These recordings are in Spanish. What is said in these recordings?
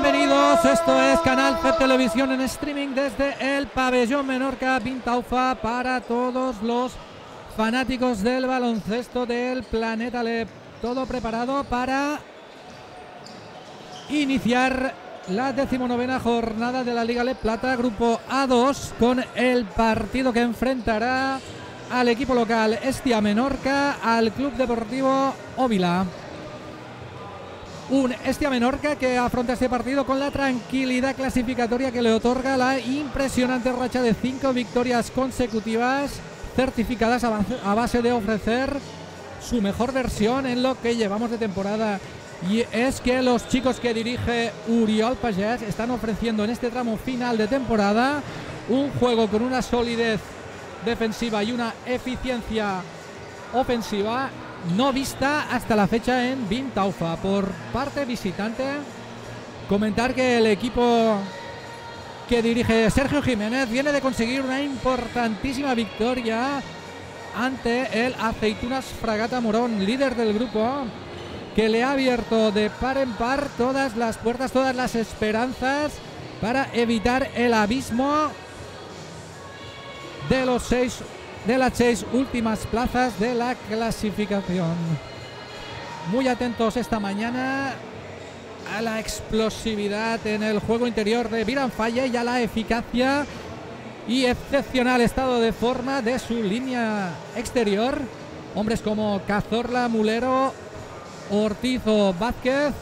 Bienvenidos. Esto es Canal C Televisión en streaming desde el pabellón Menorca Pintaufa para todos los fanáticos del baloncesto del planeta LEP. Todo preparado para iniciar la decimonovena jornada de la Liga LEP Plata, grupo A2, con el partido que enfrentará al equipo local Estia Menorca al Club Deportivo Óvila. Un Estia Menorca que afronta este partido con la tranquilidad clasificatoria que le otorga la impresionante racha de cinco victorias consecutivas certificadas a base de ofrecer su mejor versión en lo que llevamos de temporada. Y es que los chicos que dirige Uriol Pagés están ofreciendo en este tramo final de temporada un juego con una solidez defensiva y una eficiencia ofensiva no vista hasta la fecha en Bintaufa por parte visitante. Comentar que el equipo que dirige Sergio Jiménez viene de conseguir una importantísima victoria ante el Aceitunas Fragata Morón, líder del grupo, que le ha abierto de par en par todas las puertas, todas las esperanzas para evitar el abismo de los seis de las seis últimas plazas de la clasificación. Muy atentos esta mañana a la explosividad en el juego interior de Viran Falle y a la eficacia y excepcional estado de forma de su línea exterior. Hombres como Cazorla, Mulero, Ortiz o Vázquez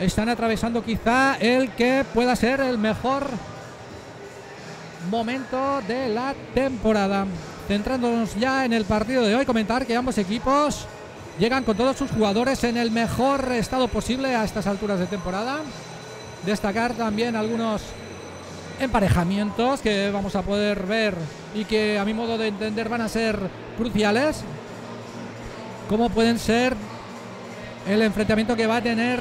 están atravesando quizá el que pueda ser el mejor momento de la temporada. Centrándonos ya en el partido de hoy, comentar que ambos equipos llegan con todos sus jugadores en el mejor estado posible a estas alturas de temporada. Destacar también algunos emparejamientos que vamos a poder ver y que a mi modo de entender van a ser cruciales. Como pueden ser el enfrentamiento que va a tener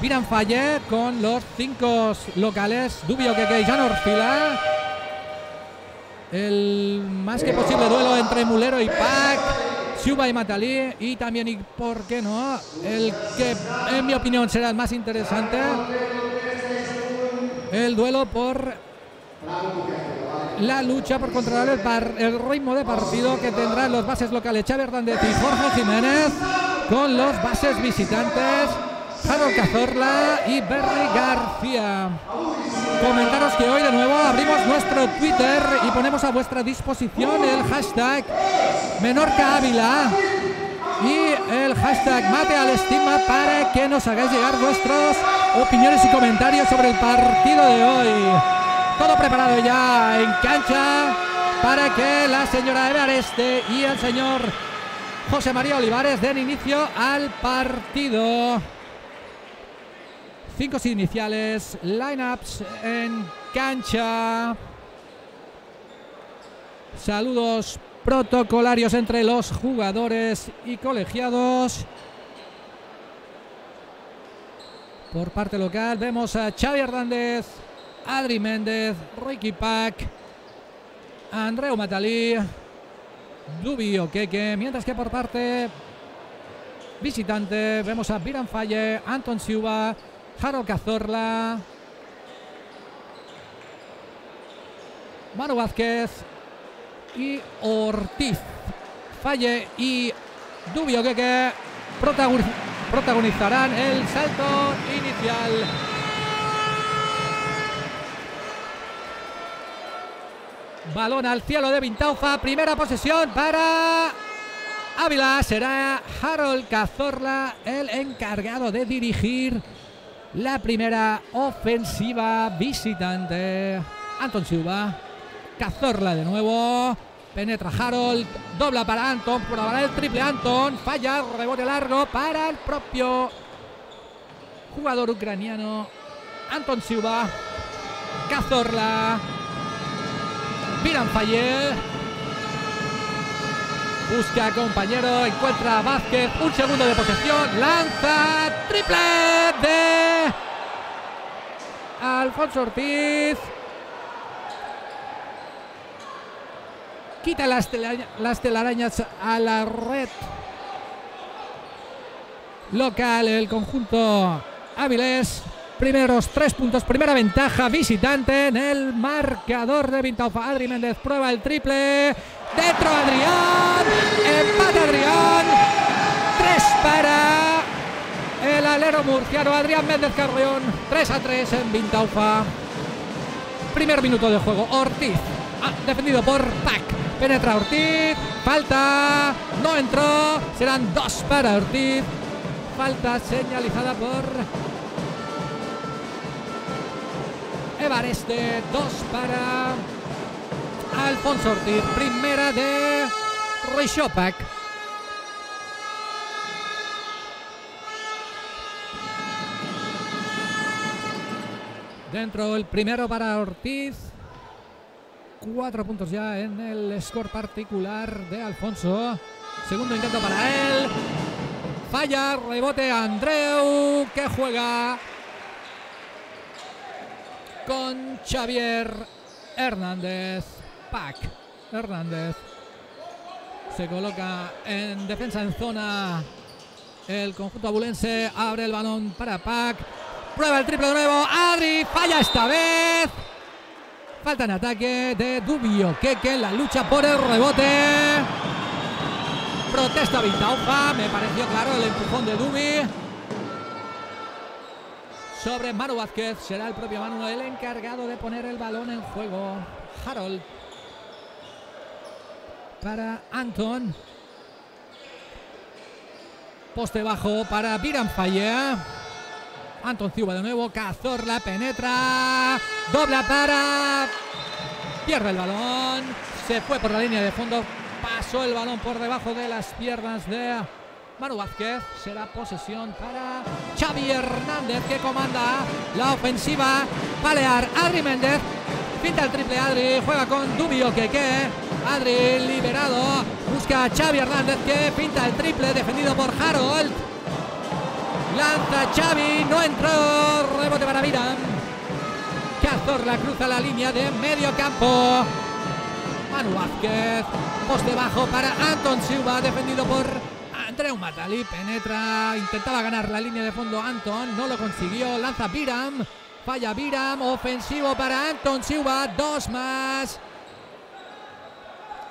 Viran Falle con los cinco locales Dubio que y Jan Orfila. El más que posible duelo entre Mulero y Pac. Shuba y Matalí y también, y por qué no, el que en mi opinión será el más interesante, el duelo por la lucha por controlar el, el, ritmo de partido que tendrán los bases locales Chávez Hernández y Jorge Jiménez con los bases visitantes Harold Cazorla y Berry García. Comentaros que hoy de nuevo abrimos nuestro Twitter y ponemos a vuestra disposición el hashtag Menorca Ávila y el hashtag Mate al Estima para que nos hagáis llegar vuestras opiniones y comentarios sobre el partido de hoy. Todo preparado ya en cancha para que la señora Evereste y el señor José María Olivares den inicio al partido. Cinco iniciales, lineups en cancha. Saludos protocolarios entre los jugadores y colegiados. Por parte local vemos a Xavi Hernández, Adri Méndez, Ricky Pack, Andreu Matalí, Dubio Keke, mientras que por parte visitante vemos a Biran Falle, Anton Siuba, Harold Cazorla, Manu Vázquez y Ortiz. Falle y Dubio Keke protagonizarán el salto inicial. Balón al cielo de Vintaufa. Primera posesión para Ávila. Será Harold Cazorla el encargado de dirigir la primera ofensiva visitante. Anton Silva. Cazorla de nuevo. Penetra Harold. Dobla para Anton. Probará el triple Anton. Falla. Rebote largo para el propio jugador ucraniano. Anton Silva. Cazorla. Miran Fayet. Busca compañero, encuentra a Vázquez, un segundo de posesión, lanza, triple de Alfonso Ortiz. Quita las, las telarañas a la red local, el conjunto Áviles primeros tres puntos, primera ventaja visitante en el marcador de Vintaufa. Adri Méndez prueba el triple. Dentro Adrián. Empate Adrián. Tres para el alero murciano Adrián Méndez Carreón. 3 a 3 en Vintaufa. Primer minuto de juego. Ortiz. Defendido por Pac. Penetra Ortiz. Falta. No entró. Serán dos para Ortiz. Falta señalizada por Evareste, dos para Alfonso Ortiz, primera de Rishopak. Dentro el primero para Ortiz. Cuatro puntos ya en el score particular de Alfonso. Segundo intento para él. Falla, rebote Andreu que juega con Xavier Hernández. Pac Hernández se coloca en defensa en zona. El conjunto abulense abre el balón para Pac. Prueba el triple de nuevo. Adri falla esta vez. Falta en ataque de Dubio. Keke la lucha por el rebote. Protesta Vintaufa. Me pareció claro el empujón de Dubi sobre Manu Vázquez. Será el propio Manu el encargado de poner el balón en juego. Harold para Anton. Poste bajo para Biran Falla. Anton Ciuba de nuevo. Cazorla penetra. Dobla para. Pierde el balón. Se fue por la línea de fondo. Pasó el balón por debajo de las piernas de Manu Vázquez será posesión para Xavi Hernández que comanda la ofensiva. Balear Adri Méndez. Pinta el triple Adri. Juega con Dubio Keke. Adri liberado. Busca a Xavi Hernández que pinta el triple defendido por Harold. Lanza Xavi. No entró. Rebote para Viram. Cazorla cruza la línea de medio campo. Manu Vázquez. Poste bajo para Anton Silva. Defendido por Andreu Matali penetra, intentaba ganar la línea de fondo Anton, no lo consiguió, lanza Biram, falla Biram, ofensivo para Anton Silva, dos más.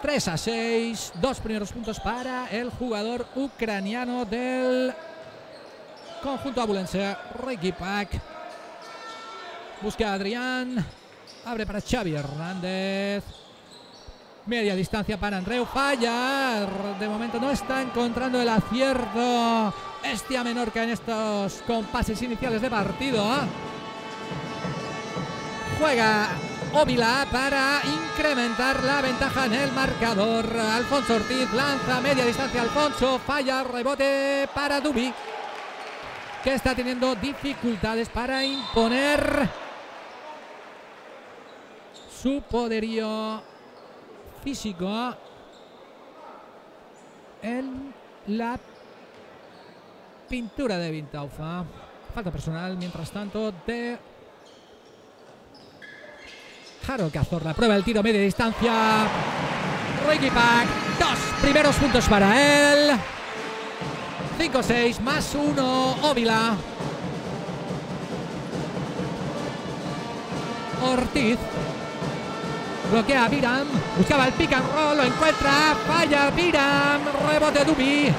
3 a 6, dos primeros puntos para el jugador ucraniano del conjunto abulense, Ricky Pack. Busca a Adrián, abre para Xavi Hernández. Media distancia para Andreu. Falla. De momento no está encontrando el acierto. Estia Menorca en estos compases iniciales de partido. Juega Ovila para incrementar la ventaja en el marcador. Alfonso Ortiz lanza media distancia. Alfonso falla. Rebote para Dubi. Que está teniendo dificultades para imponer su poderío físico en la pintura de Vintaufa. Falta personal, mientras tanto, de Harold Cazorla. Prueba el tiro media distancia. Ricky Pack. Dos primeros puntos para él. 5-6 más 1. Óvila. Ortiz. Bloquea a Viram. Buscaba el pick and roll. Lo encuentra. Falla Viram. Rebote Dubi.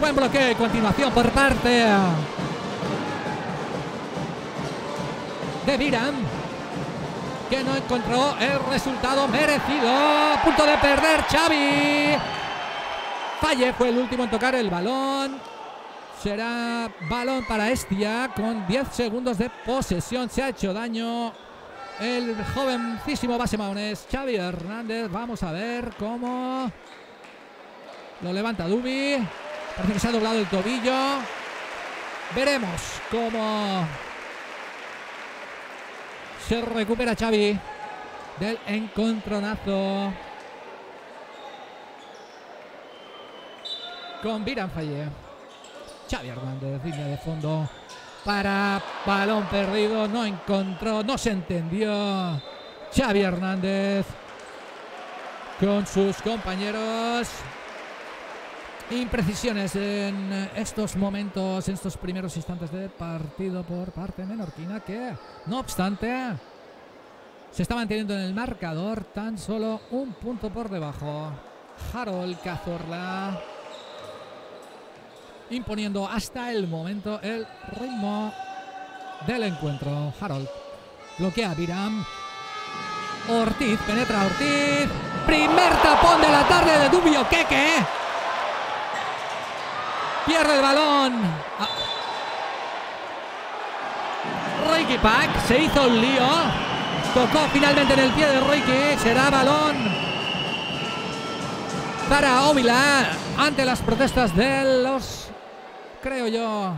Buen bloqueo y continuación por parte de Viram. Que no encontró el resultado merecido. Punto de perder Xavi. Falle fue el último en tocar el balón. Será balón para Estia con 10 segundos de posesión. Se ha hecho daño el jovencísimo base maonés Xavi Hernández. Vamos a ver cómo lo levanta Dubi. Parece que se ha doblado el tobillo. Veremos cómo se recupera Xavi del encontronazo con Viran Falle. Xavi Hernández, línea de fondo para balón perdido, no encontró, no se entendió. Xavi Hernández con sus compañeros. Imprecisiones en estos momentos, en estos primeros instantes de partido por parte menorquina que, no obstante, se está manteniendo en el marcador tan solo un punto por debajo. Harold Cazorla imponiendo hasta el momento el ritmo del encuentro. Harold bloquea Viram. Ortiz, penetra Ortiz. Primer tapón de la tarde de Dubio Keke. Pierde el balón. Ah. Reiki Pack se hizo un lío. Tocó finalmente en el pie de Reiki. Será balón para Ovila ante las protestas de los, creo yo,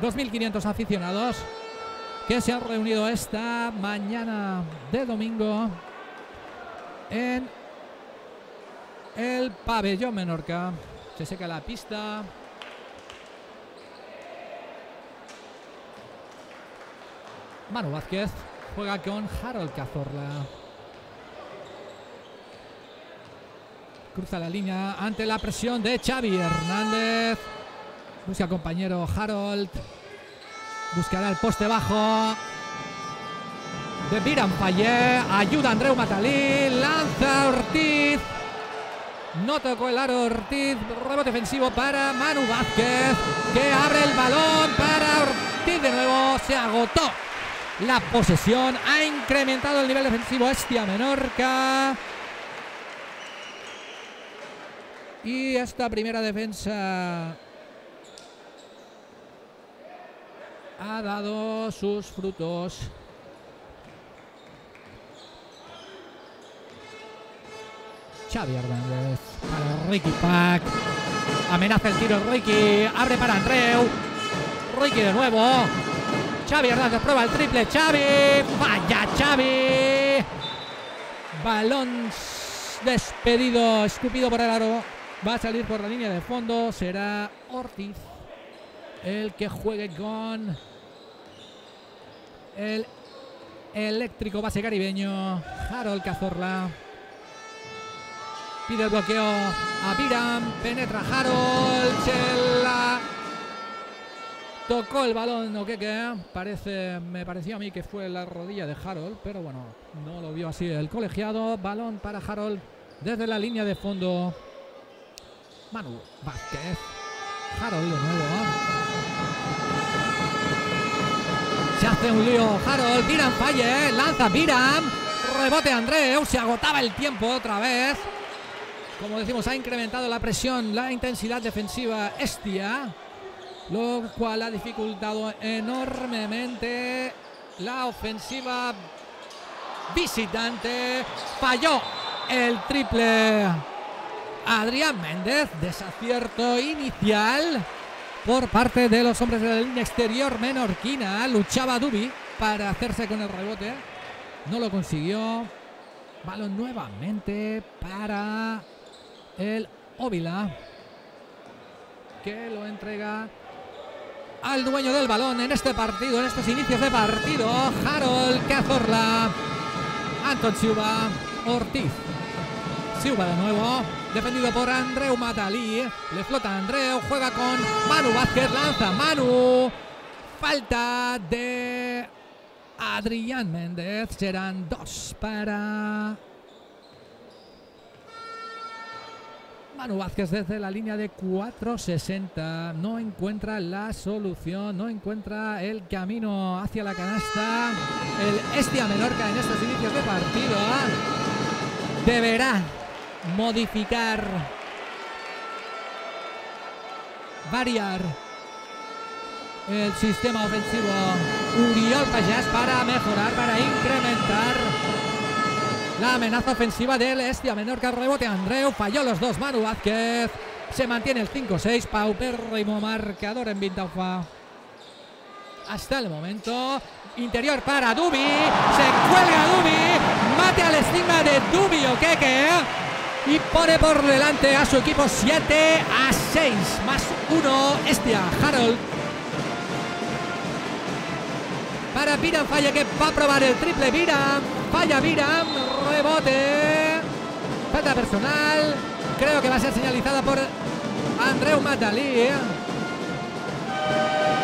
2.500 aficionados que se han reunido esta mañana de domingo en el pabellón Menorca. Se seca la pista. Manu Vázquez juega con Harold Cazorla. Cruza la línea ante la presión de Xavi Hernández. Busca compañero Harold. Buscará el poste bajo. De Viran Fallé. Ayuda Andreu Matalí. Lanza Ortiz. No tocó el aro Ortiz. Rebote defensivo para Manu Vázquez. Que abre el balón para Ortiz de nuevo. Se agotó la posesión. Ha incrementado el nivel defensivo Estia Menorca. Y esta primera defensa ha dado sus frutos. Xavi Hernández para Ricky Pack. Amenaza el tiro Ricky. Abre para Andreu. Ricky de nuevo. Xavi Hernández prueba el triple. Xavi. Vaya Xavi. Balón despedido, escupido por el aro. Va a salir por la línea de fondo. Será Ortiz el que juegue con el eléctrico base caribeño. Harold Cazorla. Pide el bloqueo a Piram. Penetra Harold. Chela. Tocó el balón o qué que parece me parecía a mí que fue la rodilla de Harold, pero bueno, no lo vio así el colegiado. Balón para Harold desde la línea de fondo. Manu Vázquez. Harold de nuevo. Se hace un lío Harold. Piram falle. Lanza Piram. Rebote Andreu. Se agotaba el tiempo otra vez. Como decimos, ha incrementado la presión, la intensidad defensiva Estia lo cual ha dificultado enormemente la ofensiva visitante. Falló el triple Adrián Méndez, desacierto inicial por parte de los hombres de la línea exterior menorquina. Luchaba Dubi para hacerse con el rebote. No lo consiguió. Balón nuevamente para el Óvila. Que lo entrega al dueño del balón en este partido, en estos inicios de partido. Harold Cazorla. Anton Siuba. Ortiz. Siuba de nuevo. Defendido por Andreu Matalí. Le flota Andreu. Juega con Manu Vázquez. Lanza Manu. Falta de Adrián Méndez. Serán dos para Manu Vázquez desde la línea de 4.60 no encuentra la solución, no encuentra el camino hacia la canasta. El Estia Menorca en estos inicios de partido ¿ah? deberá modificar, variar el sistema ofensivo Uriol Payas para mejorar, para incrementar la amenaza ofensiva del Estia Menorca. Rebote Andreu. Falló los dos. Manu Vázquez. Se mantiene el 5-6. Paupérrimo marcador en Vintaufa. Hasta el momento. Interior para Dubi. Se cuelga Dubi. Mate al estigma de Dubi Okeke. Y pone por delante a su equipo 7 a 6. Más 1. Estia. Harold. Para Viram falla que va a probar el triple Viram. Falla Viram rebote. Falta personal. Creo que va a ser señalizada por Andreu Matalí.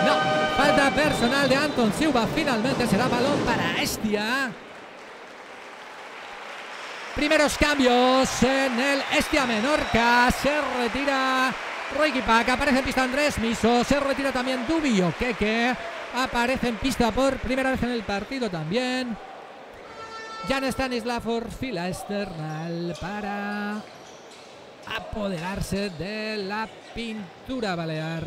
No, falta personal de Anton Silva. Finalmente será balón para Estia. Primeros cambios en el Estia Menorca. Se retira Roy Pack. Aparece en pista Andrés Miso. Se retira también Dubio Keke. Aparece en pista por primera vez en el partido también. Jan Stanislav fila external para apoderarse de la pintura balear.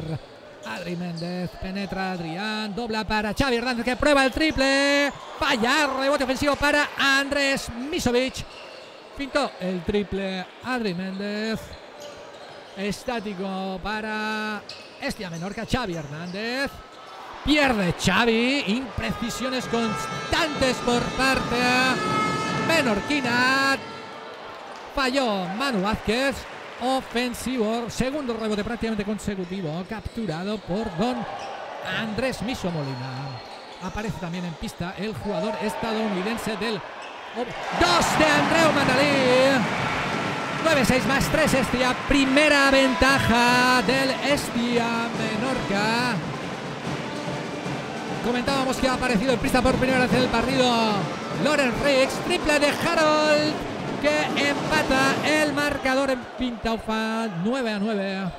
Adri Méndez penetra Adrián, dobla para Xavi Hernández que prueba el triple. Falla, rebote ofensivo para Andrés Misovic. Pintó el triple Adri Méndez. Estático para Estia Menorca, Xavi Hernández. Pierde Xavi. Imprecisiones constantes por parte menorquina. Falló Manu Vázquez. Ofensivo. Segundo rebote prácticamente consecutivo. Capturado por Don Andrés Miso Molina. Aparece también en pista el jugador estadounidense del 2 de Andreu Mandalí. 9-6 más 3 Estia. Primera ventaja del Estia Menorca. Comentábamos que ha aparecido en pista por primera vez en el partido Loren Riggs, triple de Harold que empata el marcador en Pintaufa 9 a 9.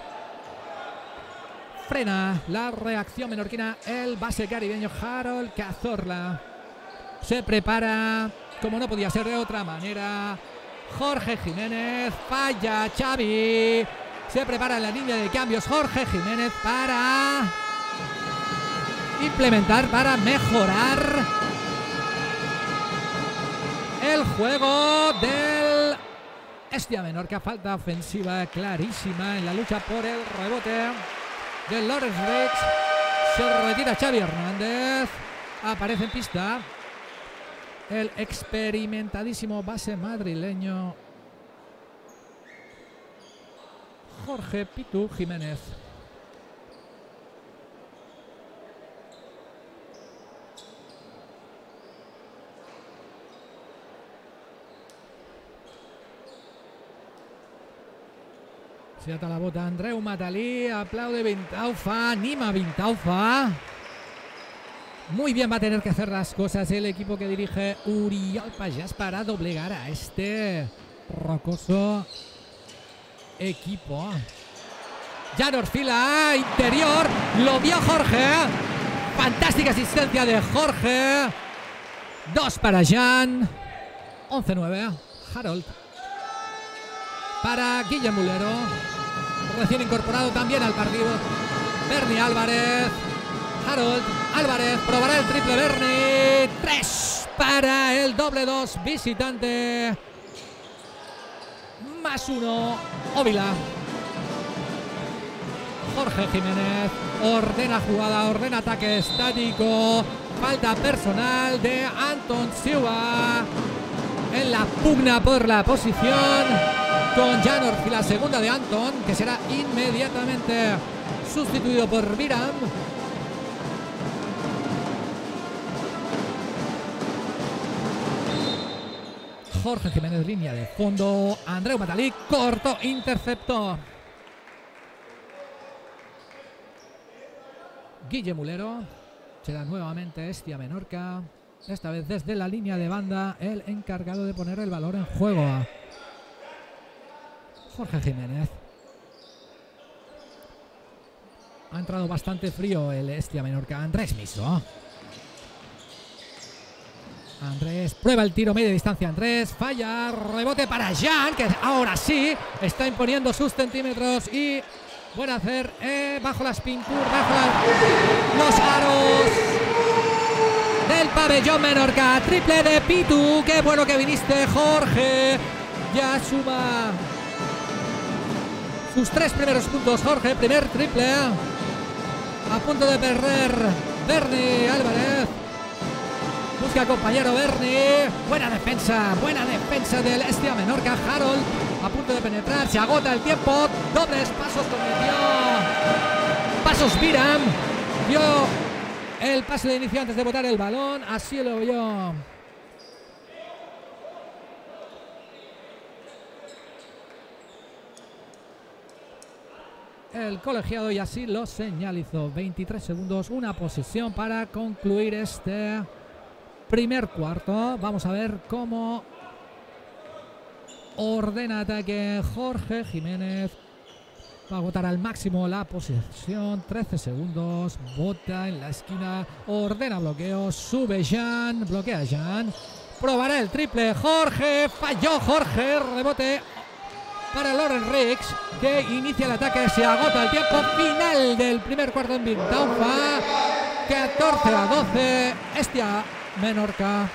Frena la reacción menorquina el base caribeño Harold Cazorla. Se prepara, como no podía ser de otra manera, Jorge Jiménez, falla Xavi. Se prepara en la línea de cambios Jorge Jiménez para implementar para mejorar el juego del Estia Menorca, falta ofensiva clarísima en la lucha por el rebote de Lawrence Riggs. Se retira Xavi Hernández. Aparece en pista el experimentadísimo base madrileño Jorge Pitu Jiménez. Se ata la bota Andreu Matalí, aplaude Vintaufa, anima Vintaufa. Muy bien va a tener que hacer las cosas el equipo que dirige Uriol Payas para doblegar a este rocoso equipo. Jan Orfila, interior, lo vio Jorge. Fantástica asistencia de Jorge. Dos para Jan. 11-9. Harold. Para Guillermo Mulero. Recién incorporado también al partido. Bernie Álvarez. Harold Álvarez probará el triple Bernie. Tres para el doble dos visitante. Más uno. Óvila. Jorge Jiménez ordena jugada, ordena ataque estático. Falta personal de Anton Silva en la pugna por la posición con Jan la segunda de Anton, que será inmediatamente sustituido por Viram. Jorge Jiménez, línea de fondo. Andreu Matalik, corto, intercepto. Guille Mulero. Será nuevamente Estia Menorca. Esta vez desde la línea de banda, el encargado de poner el valor en juego. Jorge Jiménez. Ha entrado bastante frío el Estia Menorca. Andrés Miso. Andrés prueba el tiro media distancia. Andrés falla. Rebote para Jan, que ahora sí está imponiendo sus centímetros y Buen hacer eh, bajo las pinturas, bajo los aros del pabellón Menorca. Triple de Pitu. Qué bueno que viniste, Jorge. Ya suma sus tres primeros puntos, Jorge. Primer triple. A punto de perder Bernie Álvarez. Busca compañero Bernie. Buena defensa, buena defensa del Estia Menorca. Harold a punto de penetrar. Se agota el tiempo. Dobles pasos cometió. Pasos Viram. Dio el pase de inicio antes de botar el balón. Así lo vio. El colegiado y así lo señalizó. 23 segundos, una posición para concluir este primer cuarto. Vamos a ver cómo ordena ataque Jorge Jiménez. Va a agotar al máximo la posición. 13 segundos. Bota en la esquina. Ordena bloqueo. Sube Jan. Bloquea Jan. Probará el triple. Jorge. Falló Jorge. Rebote para Loren Riggs. Que inicia el ataque. Se agota el tiempo final del primer cuarto en Vintaufa. 14 a 12. Estia Menorca.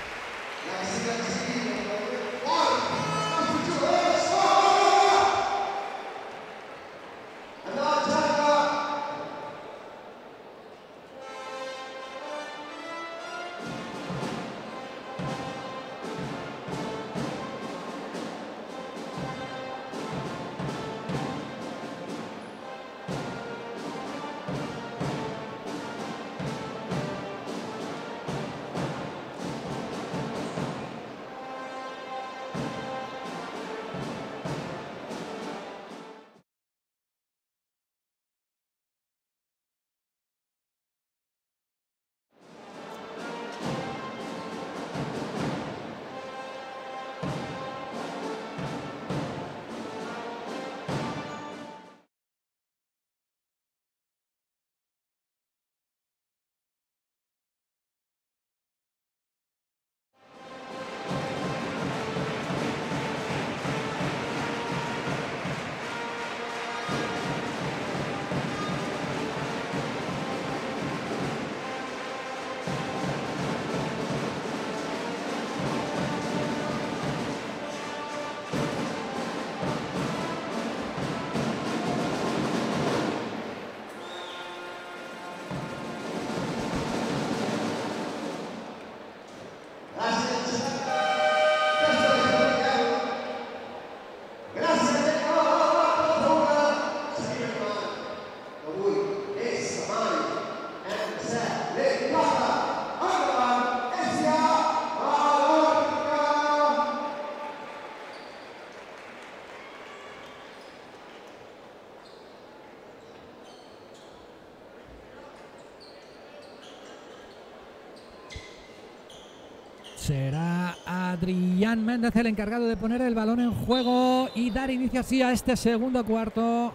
Será Adrián Méndez el encargado de poner el balón en juego y dar inicio así a este segundo cuarto.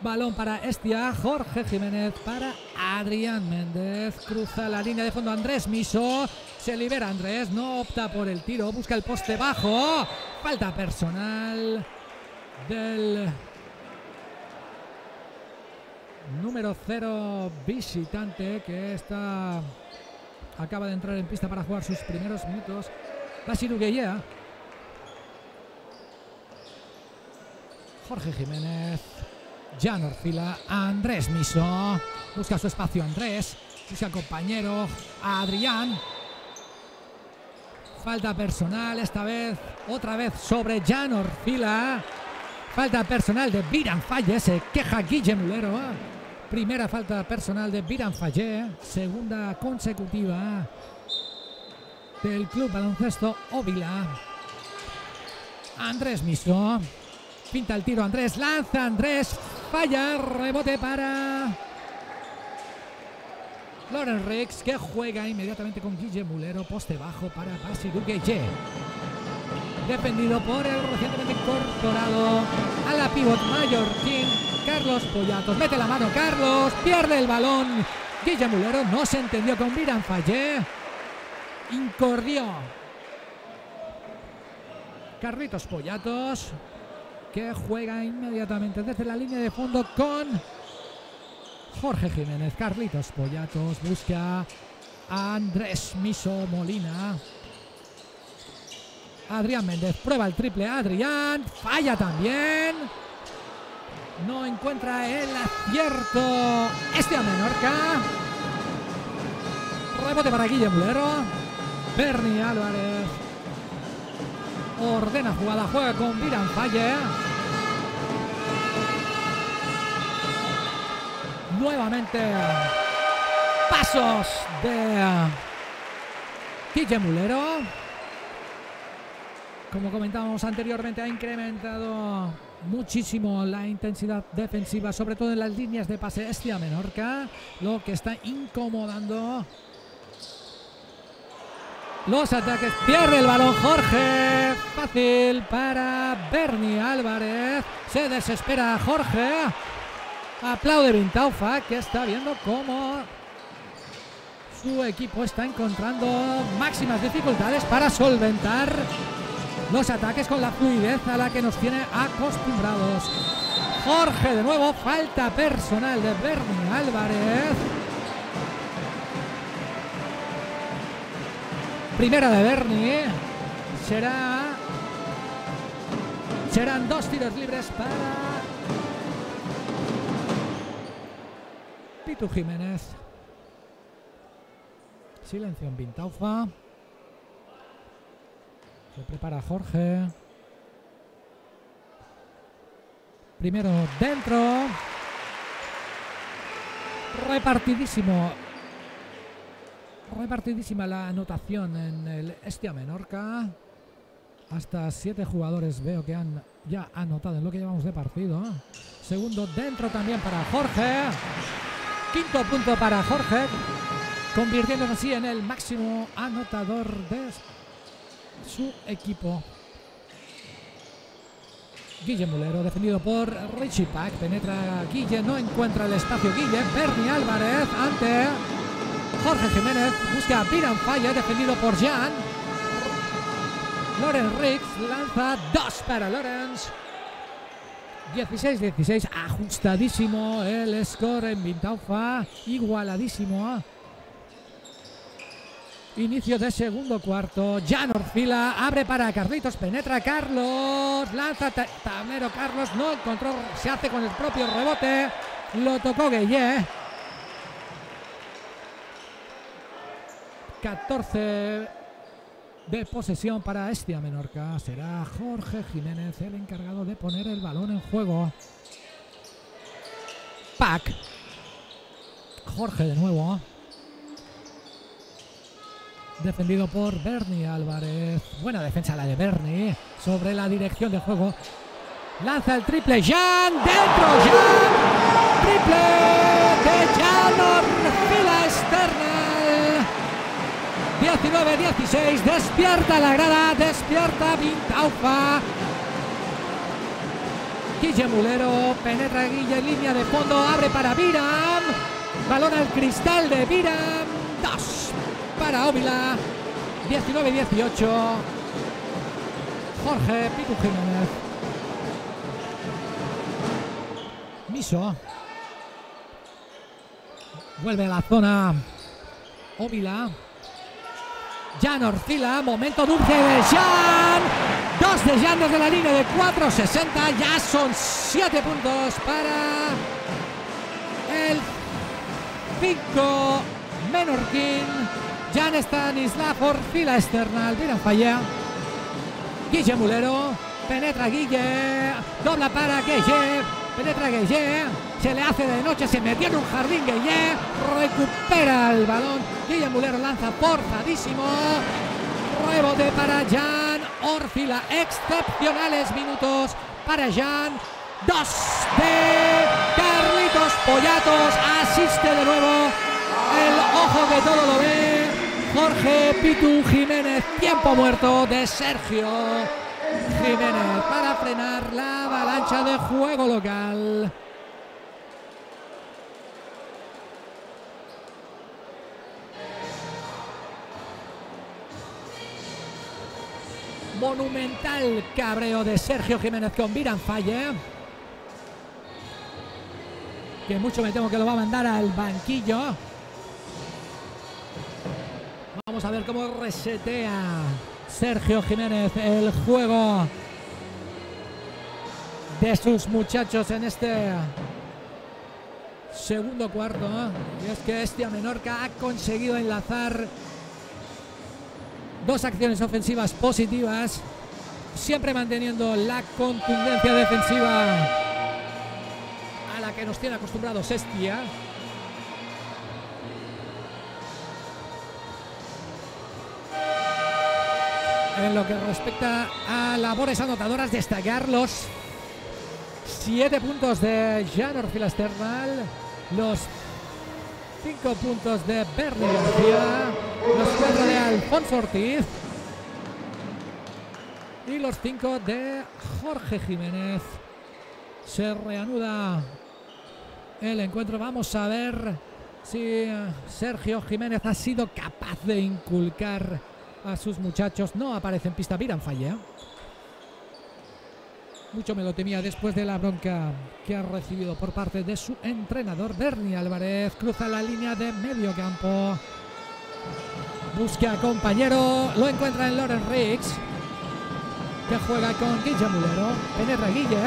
Balón para Estia, Jorge Jiménez para Adrián Méndez. Cruza la línea de fondo Andrés Miso. Se libera Andrés, no opta por el tiro, busca el poste bajo. Falta personal del número 0 visitante que está acaba de entrar en pista para jugar sus primeros minutos. Basiru Gueye. Jorge Jiménez. Jan Orfila. Andrés Miso. Busca su espacio Andrés. Busca compañero. Adrián. Falta personal esta vez. Otra vez sobre Jan Orfila. Falta personal de Viran Falle. Se queja Guille Mulero. Primera falta personal de Viran Falle. Segunda consecutiva del Club Baloncesto Óvila. Andrés Miso. Pinta el tiro Andrés. Lanza Andrés. Falla. Rebote para Loren Rix que juega inmediatamente con Guille Mulero. Poste bajo para Basiru Gueye. Defendido por el recientemente incorporado a la pivot mallorquín Carlos Pollatos. Mete la mano Carlos. Pierde el balón. Guille Mulero no se entendió con Viran Fallé. Incordió. Carlitos Pollatos que juega inmediatamente desde la línea de fondo con Jorge Jiménez. Carlitos Pollatos busca a Andrés Miso Molina. Adrián Méndez prueba el triple. Adrián falla también. No encuentra el acierto. Este a Menorca. Rebote para Guillermo Mulero. Bernie Álvarez. Ordena jugada. Juega con Viran Falle. Nuevamente. Pasos de Guille Mulero. Como comentábamos anteriormente, ha incrementado muchísimo la intensidad defensiva, sobre todo en las líneas de pase Estia Menorca, lo que está incomodando los ataques. Pierde el balón Jorge. Fácil para Bernie Álvarez. Se desespera Jorge. Aplaude Vintaufa que está viendo cómo su equipo está encontrando máximas dificultades para solventar los ataques con la fluidez a la que nos tiene acostumbrados. Jorge de nuevo, falta personal de Bernie Álvarez. Primera de Bernie. Será. Serán dos tiros libres para. Pitu Jiménez. Silencio en Pintaufa. Se prepara Jorge. Primero dentro. Repartidísimo. Repartidísima la anotación en el Estia Menorca. Hasta siete jugadores veo que han ya anotado en lo que llevamos de partido. Segundo dentro también para Jorge. Quinto punto para Jorge. Convirtiéndose así en el máximo anotador de su equipo. Guille Mulero, defendido por Richie Pack. Penetra Guille, no encuentra el espacio Guille. Bernie Álvarez ante Jorge Jiménez. Busca a Piran Falla, defendido por Jan. Loren Riggs lanza dos para Lorenz. 16-16, ajustadísimo el score en Vintaufa, igualadísimo. Inicio de segundo cuarto. Jan Orfila abre para Carlitos. Penetra Carlos. Lanza tablero Carlos. No encontró. Se hace con el propio rebote. Lo tocó Gueye. 14 de posesión para Estia Menorca. Será Jorge Jiménez el encargado de poner el balón en juego. Pack. Jorge de nuevo defendido por Bernie Álvarez. Buena defensa la de Bernie sobre la dirección de juego. Lanza el triple, Jan, dentro, Jan, triple de Jan Orfila externa. 19-16. Despierta la grada, despierta Vintaufa. Guille Mulero, penetra Guille en línea de fondo, abre para Viram. Balón al cristal de Viram. Dos para Óvila. 19-18. Jorge Pitu Jiménez. Miso. Vuelve a la zona. Óvila. Jan Orfila. Momento dulce de Jan. Dos de Jan desde la línea de 4.60. Ya son 7 puntos para el 5 Menorquín. Jan Stanislav Orfila externa. Alvira falla. Guille Mulero. Penetra Guille. Dobla para Guille. Penetra Guille. Se le hace de noche. Se metió en un jardín Guille. Recupera el balón. Guille Mulero lanza forzadísimo. Rebote para Jan Orfila. Excepcionales minutos para Jan. Dos de Carlitos Pollatos. Asiste de nuevo. El ojo que todo lo ve. Jorge Pitu Jiménez. Tiempo muerto de Sergio Jiménez para frenar la avalancha de juego local. Monumental cabreo de Sergio Jiménez con Viran Falle. Que mucho me temo que lo va a mandar al banquillo. Vamos a ver cómo resetea Sergio Jiménez el juego de sus muchachos en este segundo cuarto. Y es que este Menorca ha conseguido enlazar dos acciones ofensivas positivas, siempre manteniendo la contundencia defensiva a la que nos tiene acostumbrados Estia. En lo que respecta a labores anotadoras, destacar los siete puntos de Jan Orfila Sternal, los cinco puntos de Bernie García, los cuatro de Alfonso Ortiz y los cinco de Jorge Jiménez. Se reanuda el encuentro. Vamos a ver si Sergio Jiménez ha sido capaz de inculcar a sus muchachos. No aparece en pista Viran Falle. Mucho me lo temía después de la bronca que ha recibido por parte de su entrenador Bernie Álvarez. Cruza la línea de medio campo. Busca compañero. Lo encuentra en Loren Riggs. Que juega con Guille Mulero. Penetra Guille.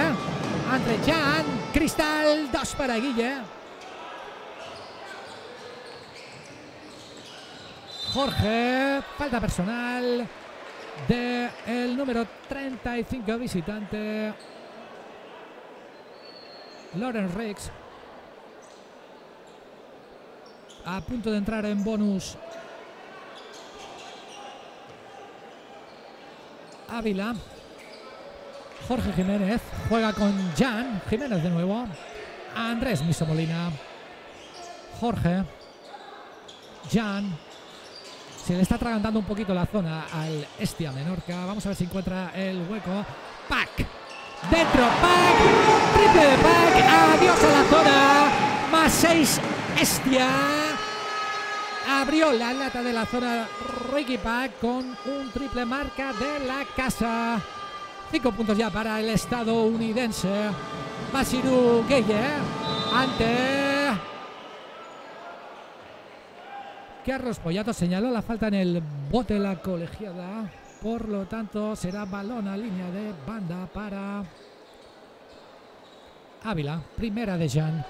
Andre Jan. Cristal. Dos para Guille. Jorge. Falta personal de el número 35 visitante Loren Riggs a punto de entrar en bonus Ávila. Jorge Jiménez juega con Jan Jiménez de nuevo. Andrés Misomolina Jorge. Jan se le está atragantando un poquito la zona al Estia Menorca. Vamos a ver si encuentra el hueco. Pack. Dentro, Pack. Triple de Pack. Adiós a la zona. Más seis Estia. Abrió la lata de la zona Ricky Pack con un triple marca de la casa. Cinco puntos ya para el estadounidense. Basiru Gueye ante Carlos Pollato señaló la falta en el bote de la colegiada. Por lo tanto, será balón a línea de banda para Ávila. Primera de Jan.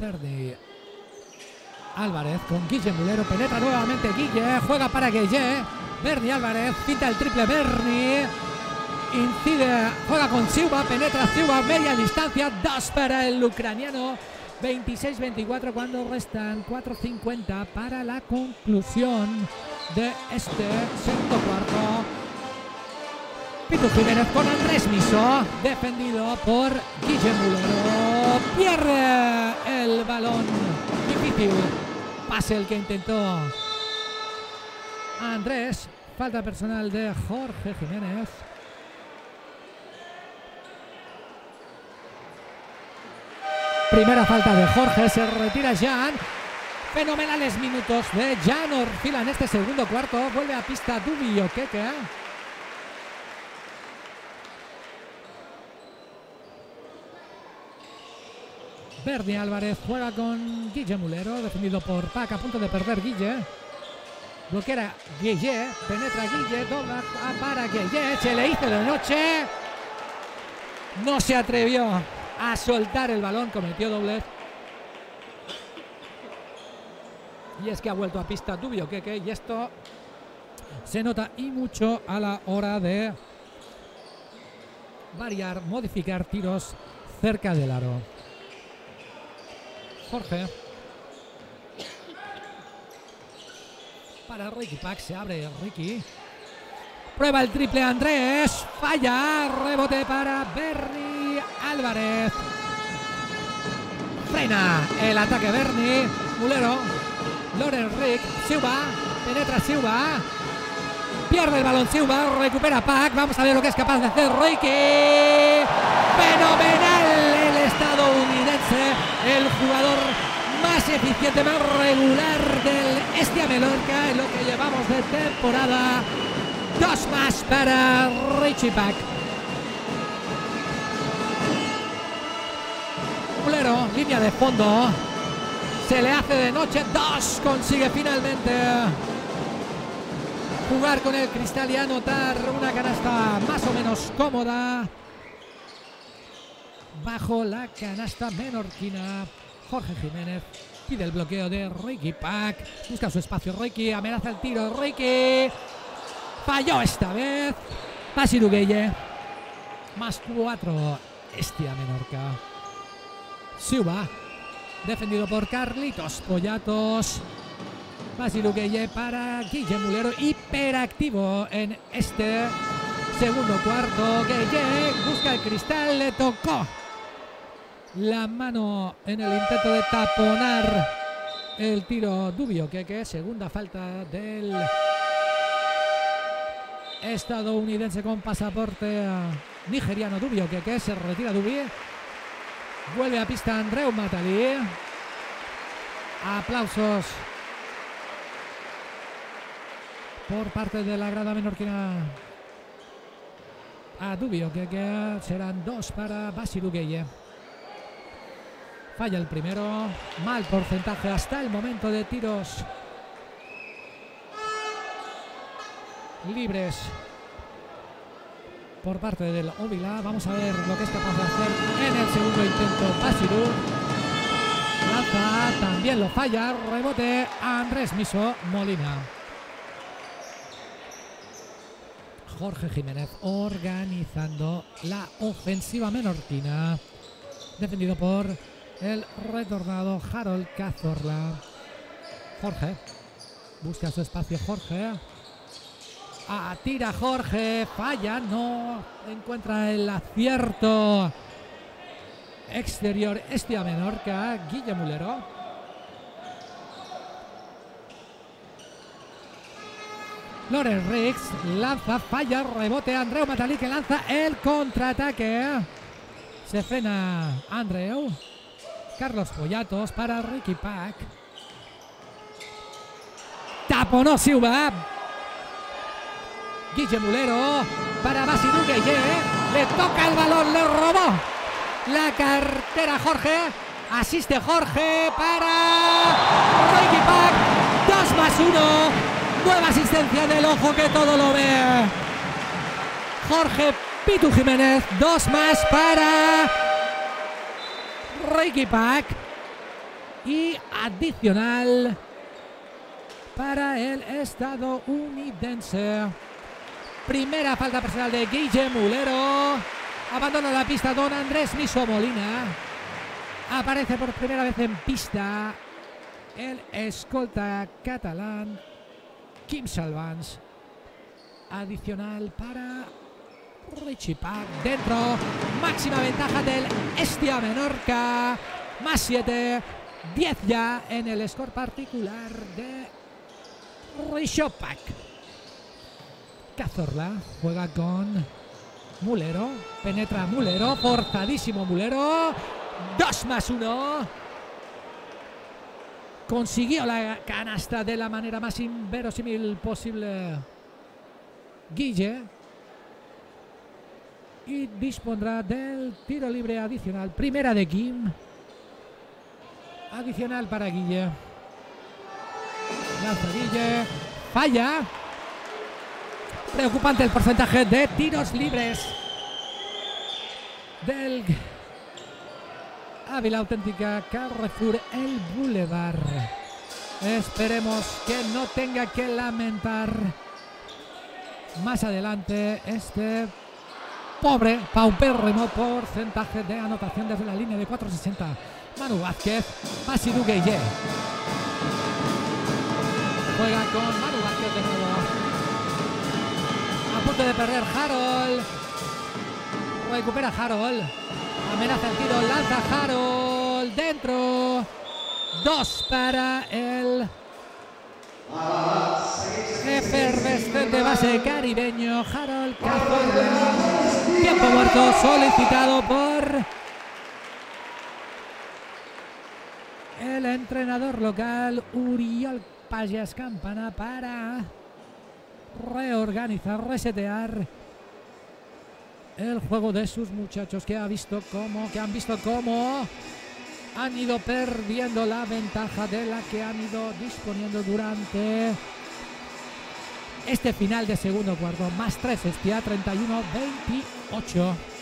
Verde. Álvarez con Guille Mulero. Penetra nuevamente Guille. Juega para Guille. Bernie Álvarez. Pinta el triple Bernie. Incide, juega con Siuba, penetra Siuba, media distancia, dos para el ucraniano. 26-24 cuando restan 4.50 para la conclusión de este segundo cuarto. Pitu Jiménez con Andrés Miso, defendido por Guille Mulero. Pierde el balón Inútil pase el que intentó Andrés. Falta personal de Jorge Jiménez. Primera falta de Jorge, se retira Jan. Fenomenales minutos de Jan Orfila en este segundo cuarto. Vuelve a pista Dubi Keke. Bernie Álvarez juega con Guille Mulero, defendido por Pac, a punto de perder Guille. Bloquea Guille, penetra Guille, dobla para Guille, se le hizo de noche. No se atrevió a soltar el balón, cometió doble. Y es que ha vuelto a pista Dubio que y esto se nota y mucho a la hora de variar, modificar tiros cerca del aro. Jorge. Para Ricky Pack, se abre Ricky. Prueba el triple Andrés. Falla. Rebote para Bernie Álvarez. Frena el ataque Bernie. Mulero. Loren Rick. Silva. Penetra Silva. Pierde el balón Silva. Recupera Pack. Vamos a ver lo que es capaz de hacer Ricky. Fenomenal el estadounidense. El jugador más eficiente, más regular del Estia Menorca en lo que llevamos de temporada. Dos más para Richie Pack. Línea de fondo. Se le hace de noche. Dos consigue finalmente jugar con el cristal y anotar una canasta más o menos cómoda. Bajo la canasta menorquina. Jorge Jiménez pide el bloqueo de Ricky Pack. Busca su espacio Ricky. Amenaza el tiro Ricky. Falló esta vez. Basiru Gueye. Más cuatro. Estia Menorca. Suba. Defendido por Carlitos Pollatos. Basiru Gueye para Guille Mulero. Hiperactivo en este segundo cuarto. Gueye busca el cristal. Le tocó la mano en el intento de taponar el tiro Dubio. Que, que segunda falta del estadounidense con pasaporte nigeriano Dubio, que, que se retira Dubie. Vuelve a pista Andreu Matali. Aplausos por parte de la grada menorquina a Dubio, que, que serán dos para Basilu Gueye. Falla el primero, mal porcentaje hasta el momento de tiros libres por parte del Ovila. Vamos a ver lo que es capaz de hacer en el segundo intento Basiru. Lanza, también lo falla. Rebote Andrés Miso Molina. Jorge Jiménez organizando la ofensiva menorquina. Defendido por el retornado Harold Cazorla. Jorge. Busca su espacio Jorge. Ah, tira Jorge, falla, no encuentra el acierto exterior Estia Menorca, Guille Mulero. Loren Riggs lanza, falla, rebote Andreu Matalí que lanza el contraataque. Se frena Andreu. Carlos Pollatos para Ricky Pack. Taponó Silva. Guille Mulero para Basiru Gueye. Le toca el balón, le robó la cartera Jorge. Asiste Jorge para Ricky Pack. 2 más 1. Nueva asistencia del ojo que todo lo ve. Jorge Pitu Jiménez. Dos más para Ricky Pack. Y adicional para el estadounidense. Primera falta personal de Guille Mulero. Abandona la pista Don Andrés Miso Molina. Aparece por primera vez en pista el escolta catalán Kim Salvans. Adicional para Richie Pack. Dentro. Máxima ventaja del Estia Menorca. Más 7 10 ya en el score particular de Rishopak. Cazorla juega con Mulero. Penetra Mulero. Forzadísimo Mulero. 2 más 1. Consiguió la canasta de la manera más inverosímil posible. Guille. Y dispondrá del tiro libre adicional. Primera de Kim. Adicional para Guille. Lanza Guille. Falla. Preocupante el porcentaje de tiros libres del Ávila Auténtica Carrefour El Boulevard. Esperemos que no tenga que lamentar más adelante este pobre paupérrimo porcentaje de anotación desde la línea de 460. Manu Vázquez, Pasidu Gueye. Juega con Manu Vázquez de nuevo. Punto de perder Harold. Recupera Harold. Amenaza el tiro, lanza Harold dentro. Dos para el efervescente base caribeño Harold Cazorla. Tiempo muerto solicitado por el entrenador local Uriol Payas Campana para reorganizar, resetear el juego de sus muchachos que ha visto cómo, que han visto cómo han ido perdiendo la ventaja de la que han ido disponiendo durante este final de segundo cuarto. Más 3, Estia 31-28.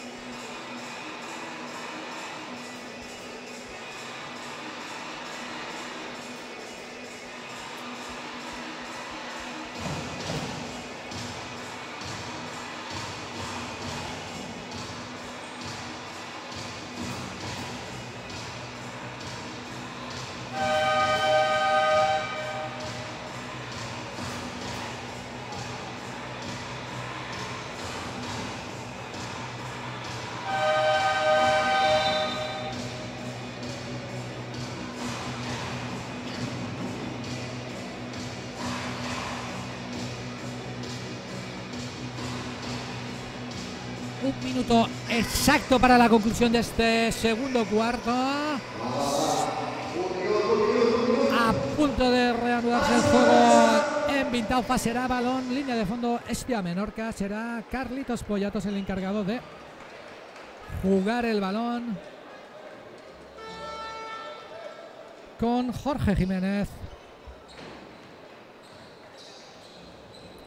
Exacto para la conclusión de este segundo cuarto. A punto de reanudarse el juego en Vintaufa será balón, línea de fondo Estia Menorca. Será Carlitos Pollatos el encargado de jugar el balón con Jorge Jiménez.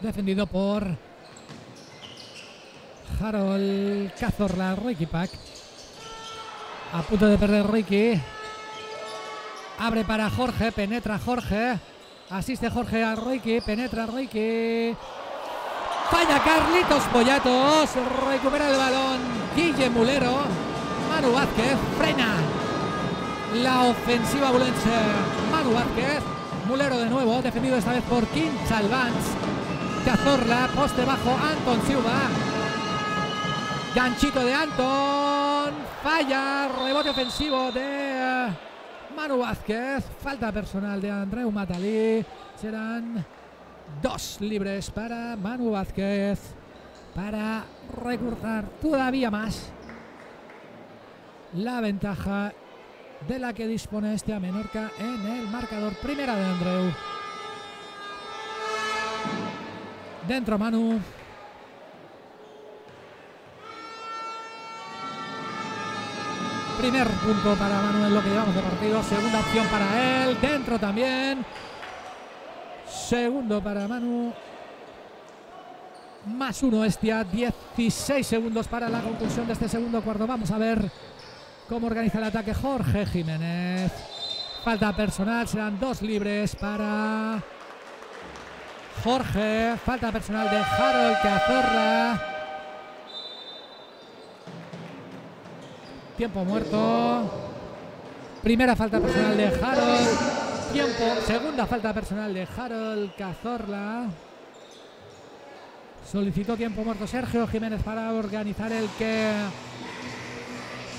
Defendido por Harold Cazorla, Ricky Pack. A punto de perder Ricky. Abre para Jorge, penetra Jorge. Asiste Jorge a Ricky, penetra Ricky. Falla Carlitos Pollatos. Recupera el balón Guille Mulero. Manu Vázquez frena la ofensiva bulense. Manu Vázquez. Mulero de nuevo, defendido esta vez por Kim Chalvans. Cazorla, poste bajo, Anton Silva. Ganchito de Anton. Falla. Rebote ofensivo de Manu Vázquez. Falta personal de Andreu Matalí. Serán dos libres para Manu Vázquez. Para recurtar todavía más la ventaja de la que dispone este a Menorca en el marcador. Primera de Andreu. Dentro Manu. Primer punto para Manu en lo que llevamos de partido. Segunda opción para él. Dentro también. Segundo para Manu. Más uno Estia. 16 segundos para la conclusión de este segundo cuarto. Vamos a ver cómo organiza el ataque Jorge Jiménez. Falta personal. Serán dos libres para Jorge. Falta personal de Harold Cazorla. Tiempo muerto. Primera falta personal de Harold. Tiempo. Segunda falta personal de Harold Cazorla. Solicitó tiempo muerto Sergio Jiménez para organizar el que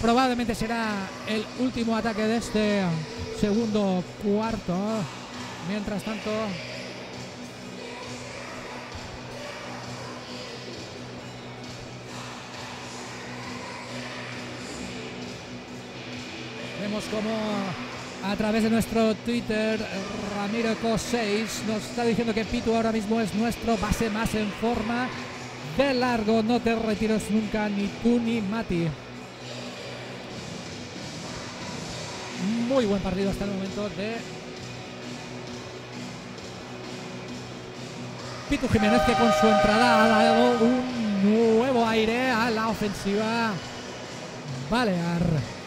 probablemente será el último ataque de este segundo cuarto. Mientras tanto, vemos como a través de nuestro Twitter, Ramiro Co6 nos está diciendo que Pitu ahora mismo es nuestro base más en forma. De largo, no te retiros nunca, ni tú ni Mati. Muy buen partido hasta el momento de Pitu Jiménez, que con su entrada ha dado un nuevo aire a la ofensiva Balear.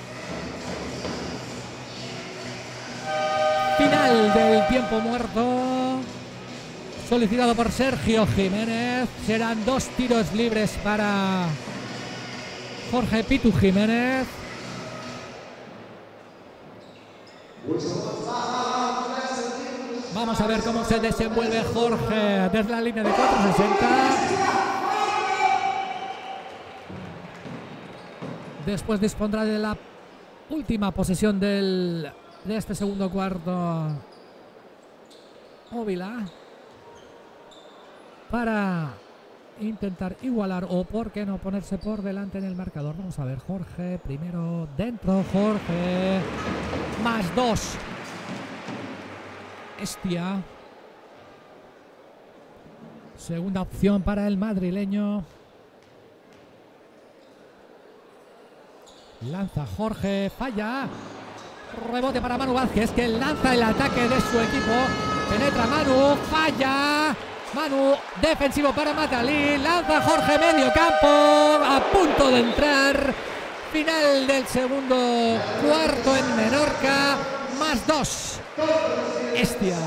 Final del tiempo muerto. Solicitado por Sergio Jiménez. Serán dos tiros libres para Jorge Pitu Jiménez. Vamos a ver cómo se desenvuelve Jorge desde la línea de 460. Después dispondrá de la última posesión del de este segundo cuarto. Óvila. Para intentar igualar o por qué no ponerse por delante en el marcador. Vamos a ver, Jorge primero dentro, Jorge más dos. Estia. Segunda opción para el madrileño. Lanza Jorge, falla. Rebote para Manu Vázquez que lanza el ataque de su equipo. Penetra Manu, falla. Manu, defensivo para Matalí. Lanza Jorge medio campo. A punto de entrar. Final del segundo cuarto en Menorca. Más dos. Estia.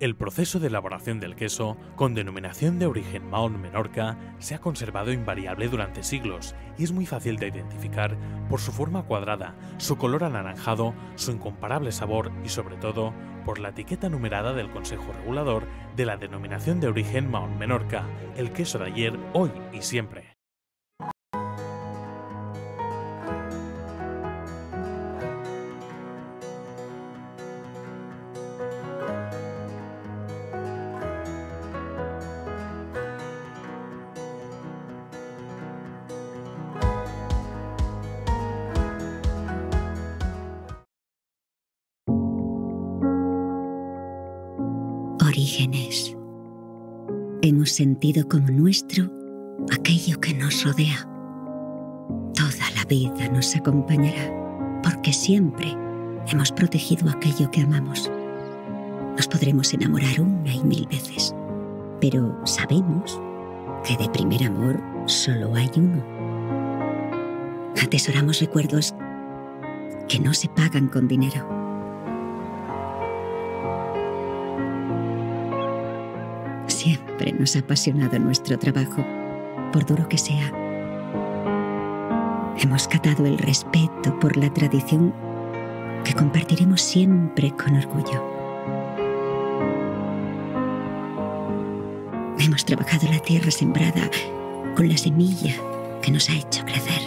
El proceso de elaboración del queso, con denominación de origen Mahón Menorca, se ha conservado invariable durante siglos y es muy fácil de identificar por su forma cuadrada, su color anaranjado, su incomparable sabor y sobre todo por la etiqueta numerada del Consejo Regulador de la denominación de origen Mahón Menorca, el queso de ayer, hoy y siempre. Sentido como nuestro aquello que nos rodea. Toda la vida nos acompañará, porque siempre hemos protegido aquello que amamos. Nos podremos enamorar una y mil veces, pero sabemos que de primer amor solo hay uno. Atesoramos recuerdos que no se pagan con dinero. Siempre nos ha apasionado nuestro trabajo, por duro que sea. Hemos catado el respeto por la tradición que compartiremos siempre con orgullo. Hemos trabajado la tierra sembrada con la semilla que nos ha hecho crecer.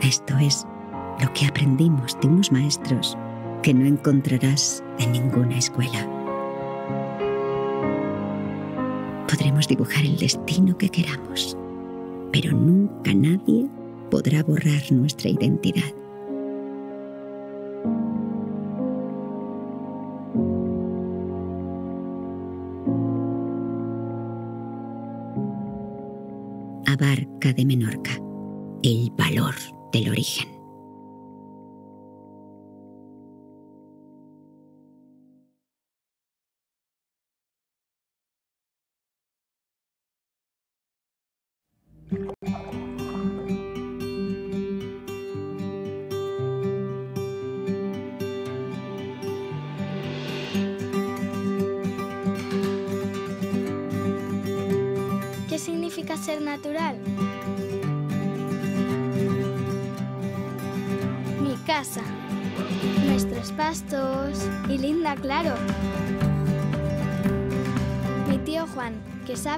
Esto es lo que aprendimos de unos maestros que no encontrarás en ninguna escuela. Podremos dibujar el destino que queramos, pero nunca nadie podrá borrar nuestra identidad. Abarca de Menorca, el valor del origen.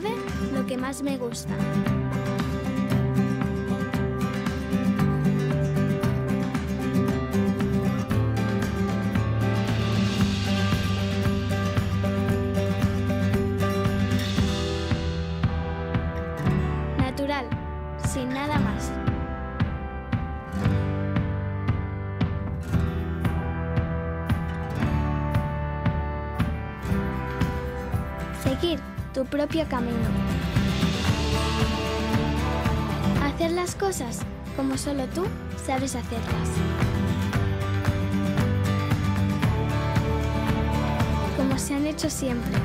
Sabe lo que más me gusta. Tu propio camino. Hacer las cosas como solo tú sabes hacerlas. Como se han hecho siempre.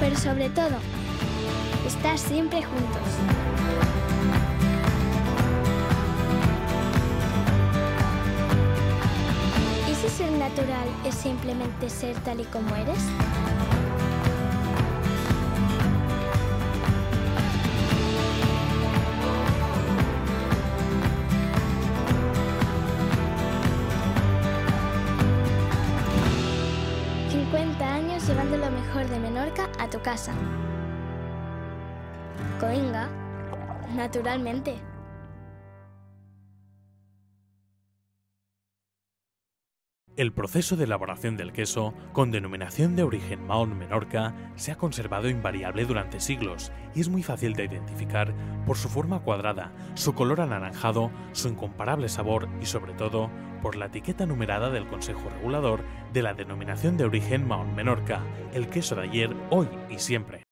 Pero sobre todo, estar siempre juntos. Natural es simplemente ser tal y como eres? ...50 años llevando lo mejor de Menorca a tu casa. Coinga, naturalmente. El proceso de elaboración del queso, con denominación de origen Mahón Menorca, se ha conservado invariable durante siglos y es muy fácil de identificar por su forma cuadrada, su color anaranjado, su incomparable sabor y sobre todo por la etiqueta numerada del Consejo Regulador de la denominación de origen Mahón Menorca, el queso de ayer, hoy y siempre.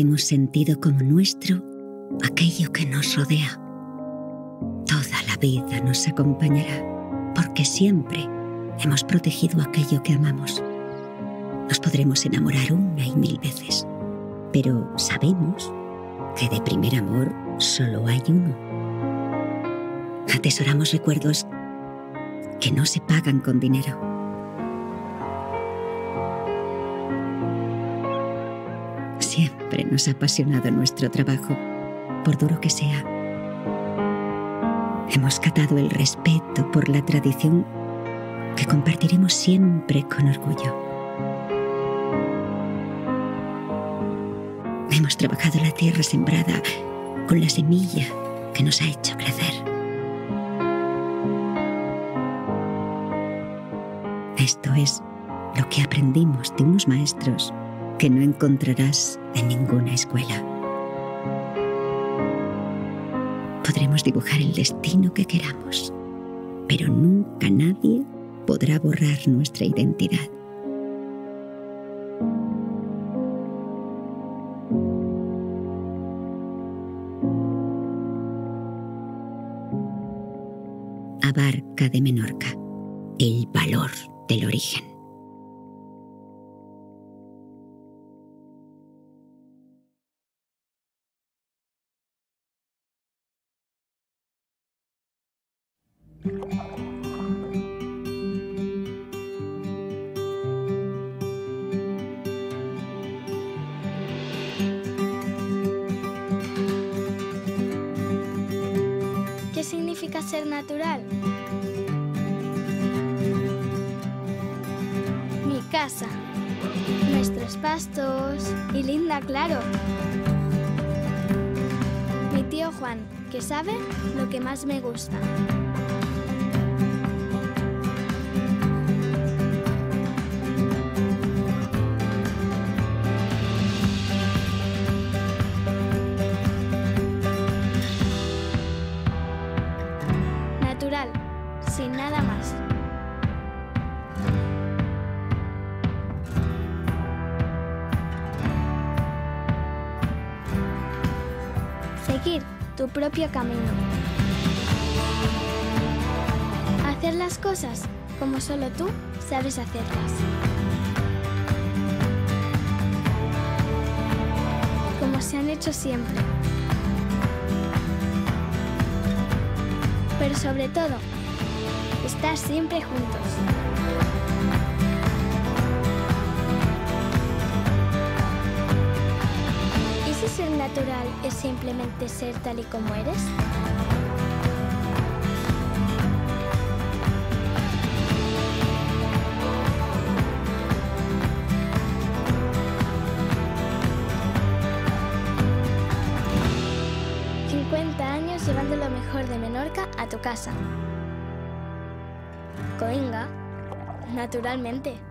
Hemos sentido como nuestro aquello que nos rodea. Toda la vida nos acompañará, porque siempre hemos protegido aquello que amamos. Nos podremos enamorar una y mil veces, pero sabemos que de primer amor solo hay uno. Atesoramos recuerdos que no se pagan con dinero. Nos ha apasionado nuestro trabajo, por duro que sea. Hemos catado el respeto por la tradición que compartiremos siempre con orgullo. Hemos trabajado la tierra sembrada con la semilla que nos ha hecho crecer. Esto es lo que aprendimos de unos maestros que no encontrarás en ninguna escuela. Podremos dibujar el destino que queramos, pero nunca nadie podrá borrar nuestra identidad. Abarca de Menorca, el valor del origen. Significa ser natural? Mi casa, nuestros pastos y linda, claro. Mi tío Juan, que sabe lo que más me gusta. Camino. Hacer las cosas como solo tú sabes hacerlas. Como se hecho siempre. Pero sobre todo, estar siempre juntos. Ser natural es simplemente ser tal y como eres? llevando lo mejor de Menorca a tu casa. Coinga, naturalmente.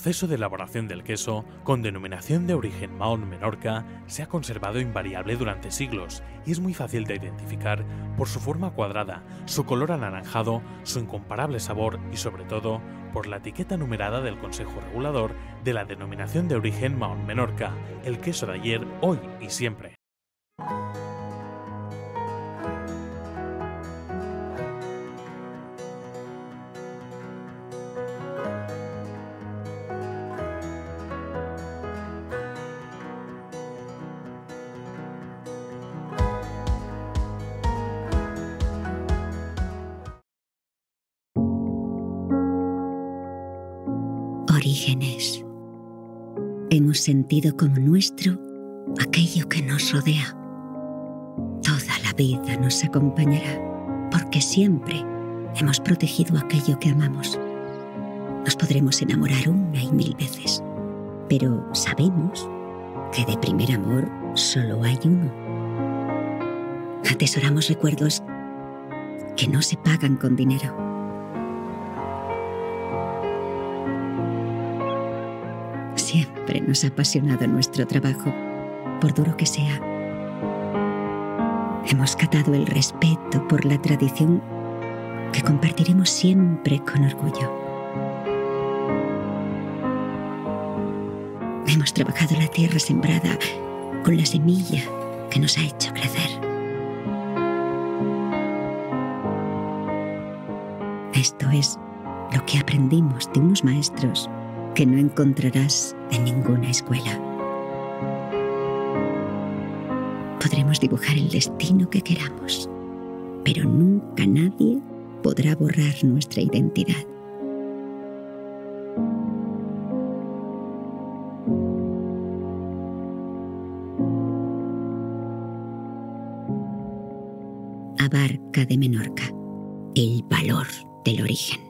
Proceso de elaboración del queso, con denominación de origen Mahón Menorca, se ha conservado invariable durante siglos y es muy fácil de identificar por su forma cuadrada, su color anaranjado, su incomparable sabor y sobre todo por la etiqueta numerada del Consejo Regulador de la denominación de origen Mahón Menorca, el queso de ayer, hoy y siempre. Sentido como nuestro aquello que nos rodea. Toda la vida nos acompañará, porque siempre hemos protegido aquello que amamos. Nos podremos enamorar una y mil veces, pero sabemos que de primer amor solo hay uno. Atesoramos recuerdos que no se pagan con dinero Siempre nos ha apasionado nuestro trabajo, por duro que sea. Hemos catado el respeto por la tradición que compartiremos siempre con orgullo. Hemos trabajado la tierra sembrada con la semilla que nos ha hecho crecer. Esto es lo que aprendimos de unos maestros que no encontrarás en ninguna escuela. Podremos dibujar el destino que queramos, pero nunca nadie podrá borrar nuestra identidad. Abarca de Menorca, el valor del origen.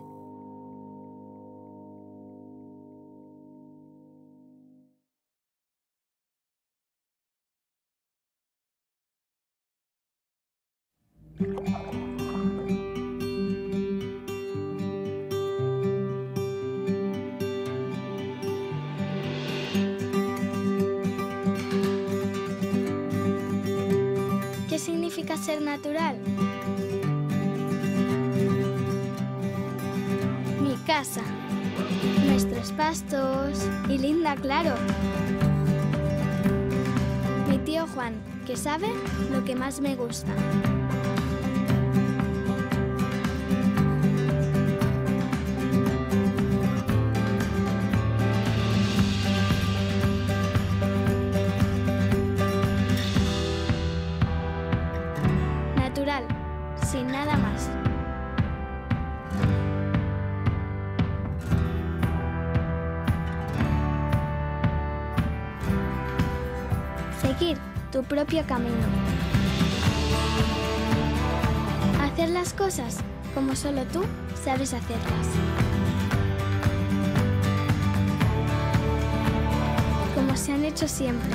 Me gusta. Natural, sin nada más. Seguir tu propio camino. Cosas como solo tú sabes hacerlas. Como se han hecho siempre.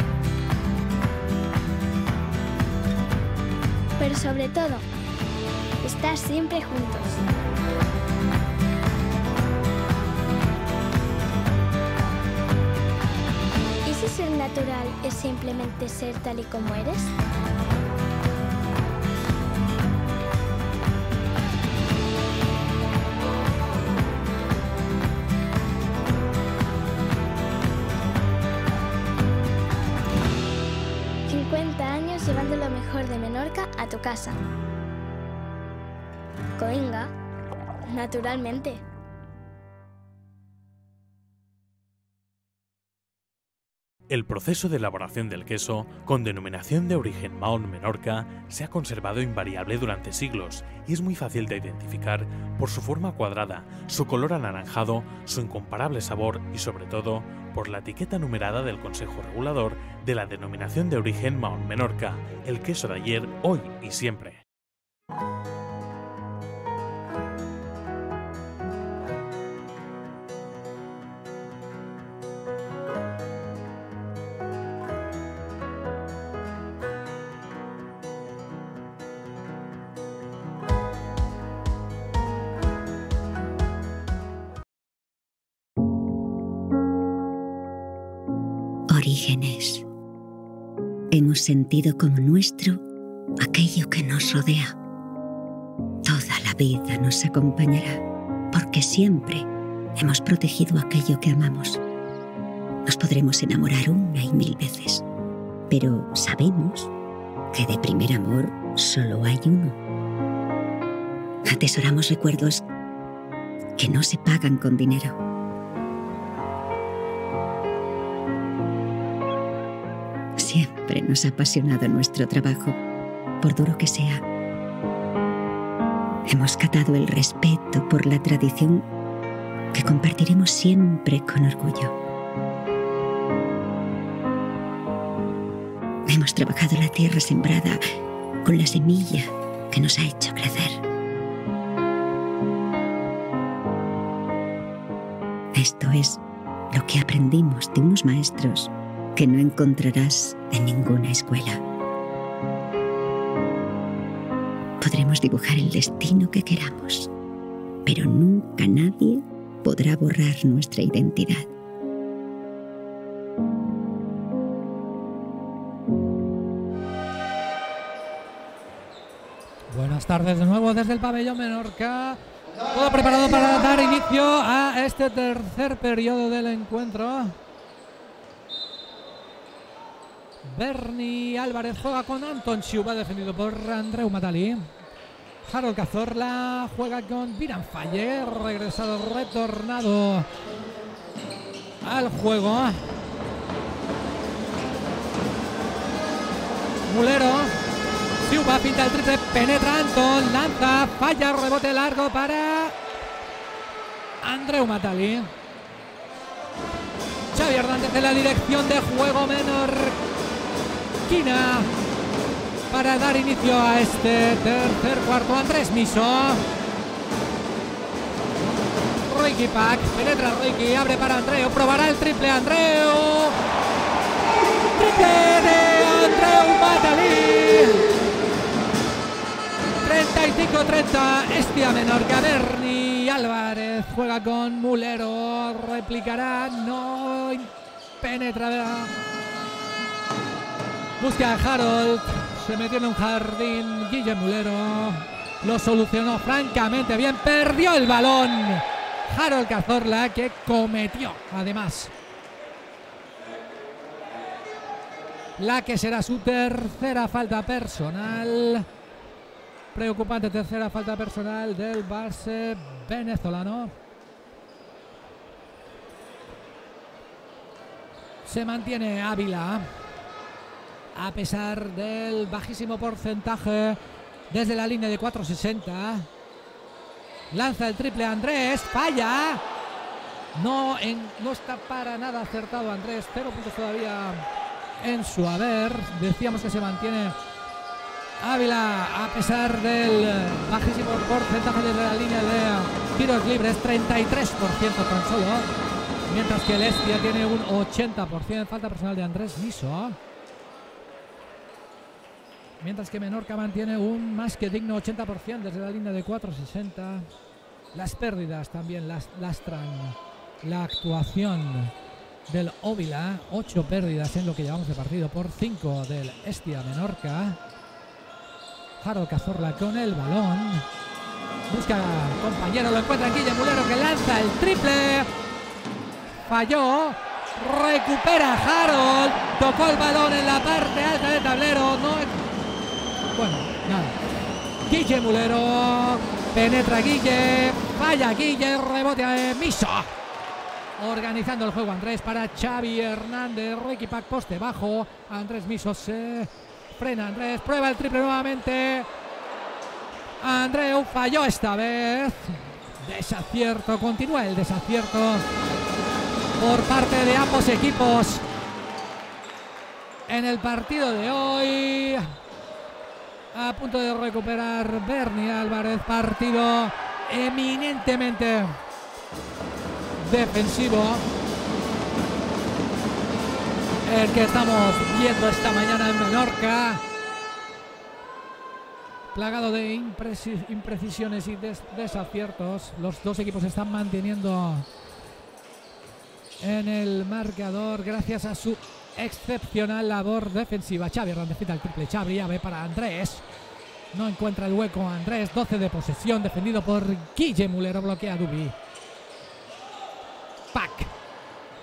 Pero sobre todo, estar siempre juntos. ¿Y si ser natural es simplemente ser tal y como eres? Casa. Coinga, naturalmente. El proceso de elaboración del queso, con denominación de origen Mahón Menorca, se ha conservado invariable durante siglos y es muy fácil de identificar por su forma cuadrada, su color anaranjado, su incomparable sabor y sobre todo por la etiqueta numerada del Consejo Regulador de la denominación de origen Mahón Menorca, el queso de ayer, hoy y siempre. Sentido como nuestro aquello que nos rodea. Toda la vida nos acompañará, porque siempre hemos protegido aquello que amamos. Nos podremos enamorar una y mil veces, pero sabemos que de primer amor solo hay uno. Atesoramos recuerdos que no se pagan con dinero. Nos ha apasionado nuestro trabajo, por duro que sea. Hemos catado el respeto por la tradición que compartiremos siempre con orgullo. Hemos trabajado la tierra sembrada con la semilla que nos ha hecho crecer. Esto es lo que aprendimos de unos maestros que no encontrarás en ninguna escuela. Podremos dibujar el destino que queramos, pero nunca nadie podrá borrar nuestra identidad. Buenas tardes de nuevo desde el pabellón Menorca. Todo preparado para dar inicio a este tercer periodo del encuentro. Bernie Álvarez juega con Anton Chuba, defendido por Andreu Matali. Harold Cazorla juega con Viran Faller, regresado, retornado al juego. Mulero, Chuba pinta el triple, penetra Anton, lanza, falla, rebote largo para Andreu Matali. Xavi Hernández en la dirección de juego menor esquina para dar inicio a este tercer cuarto. Andrés Miso. Roiki Pack, penetra Roiki, abre para Andreu, probará el triple Andreu. Triple de Andreu Matalí. 35-30, Estia Menorca, Álvarez juega con Mulero, replicará, no penetra Busca a Harold. Se metió en un jardín. Guillermo Mulero lo solucionó francamente bien. Perdió el balón. Harold Cazorla que cometió además la que será su tercera falta personal. Preocupante tercera falta personal del base venezolano. Se mantiene Ávila a pesar del bajísimo porcentaje desde la línea de 460. Lanza el triple Andrés, falla. No, no está para nada acertado Andrés, cero puntos todavía en su haber. Decíamos que se mantiene Ávila a pesar del bajísimo porcentaje desde la línea de tiros libres, 33% tan solo. Mientras que el Estia tiene un 80%. Falta personal de Andrés Miso. Mientras que Menorca mantiene un más que digno 80% desde la línea de 4.60. Las pérdidas también las, lastran la actuación del Óvila. 8 pérdidas en lo que llevamos de partido por 5 del Estia Menorca. Harold Cazorla con el balón. Busca compañero, lo encuentra Guille Mulero que lanza el triple. Falló. Recupera Harold. Tocó el balón en la parte alta del tablero. No bueno, nada. Guille Mulero. Penetra Guille. Falla Guille. Rebote a Miso. Organizando el juego Andrés para Xavi Hernández. Ricky Pack poste bajo. Andrés Miso se frena. Andrés prueba el triple nuevamente. Andreu falló esta vez. Desacierto. Continúa el desacierto por parte de ambos equipos en el partido de hoy. A punto de recuperar Bernie Álvarez. Partido eminentemente defensivo. El que estamos viendo esta mañana en Menorca. Plagado de imprecisiones y desaciertos. Los dos equipos están manteniendo en el marcador gracias a su excepcional labor defensiva. Xavi Hernández el triple. Xavi ve para Andrés. No encuentra el hueco Andrés. 12 de posesión defendido por Guille Mulero. Bloquea Dubi. Pack.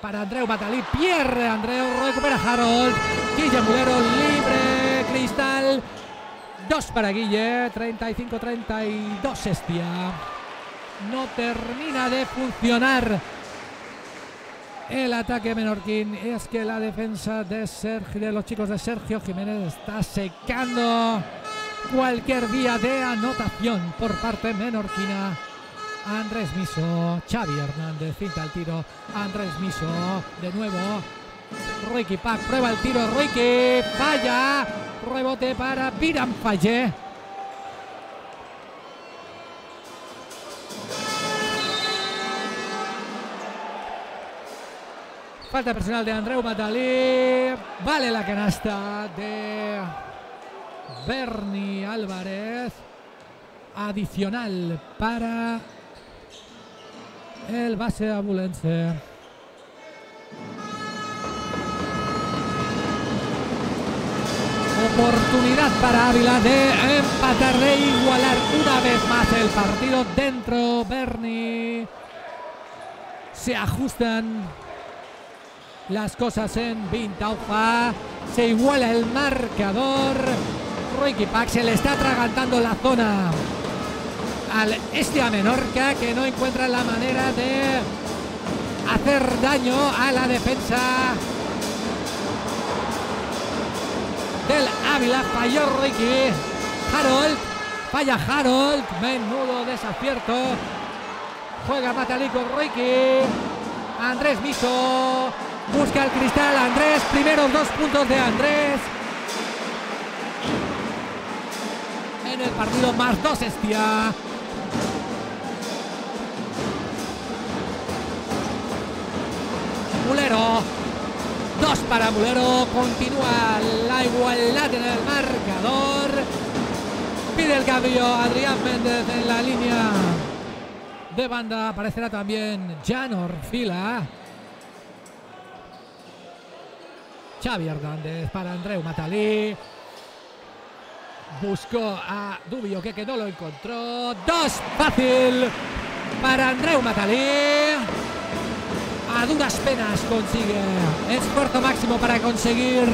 Para Andreu Batalí. Pierde Andreu. Recupera Harold. Guille Mulero libre. Cristal. Dos para Guille. 35-32 Estia. No termina de funcionar el ataque menorquín. Es que la defensa de, Sergio, de los chicos de Sergio Jiménez está secando cualquier día de anotación por parte menorquina. Andrés Miso, Xavi Hernández, cinta el tiro. Andrés Miso, de nuevo. Ricky Pack prueba el tiro. Ricky falla. Rebote para Viram Falle. Falta personal de Andreu Matalí. Vale la canasta de Bernie Álvarez. Adicional para el base abulense. Oportunidad para Ávila de empatar, de igualar una vez más el partido dentro. Bernie se ajustan las cosas en Vintaufa. Se iguala el marcador. Ricky Pack se le está atragantando la zona al este a Menorca que no encuentra la manera de hacer daño a la defensa del Ávila. Falló Ricky. Harold. Falla Harold. Menudo desacierto. Juega Matalico Ricky. Andrés Miso. Busca el cristal Andrés. Primeros dos puntos de Andrés. En el partido más dos Estia. Mulero. Dos para Mulero. Continúa la igualdad en el marcador. Pide el cambio Adrián Méndez en la línea de banda. Aparecerá también Jan Orfila. Xavi Hernández para Andreu Matalí. Buscó a Dubio que no lo encontró. Dos fácil para Andreu Matalí. A duras penas consigue esfuerzo máximo para conseguir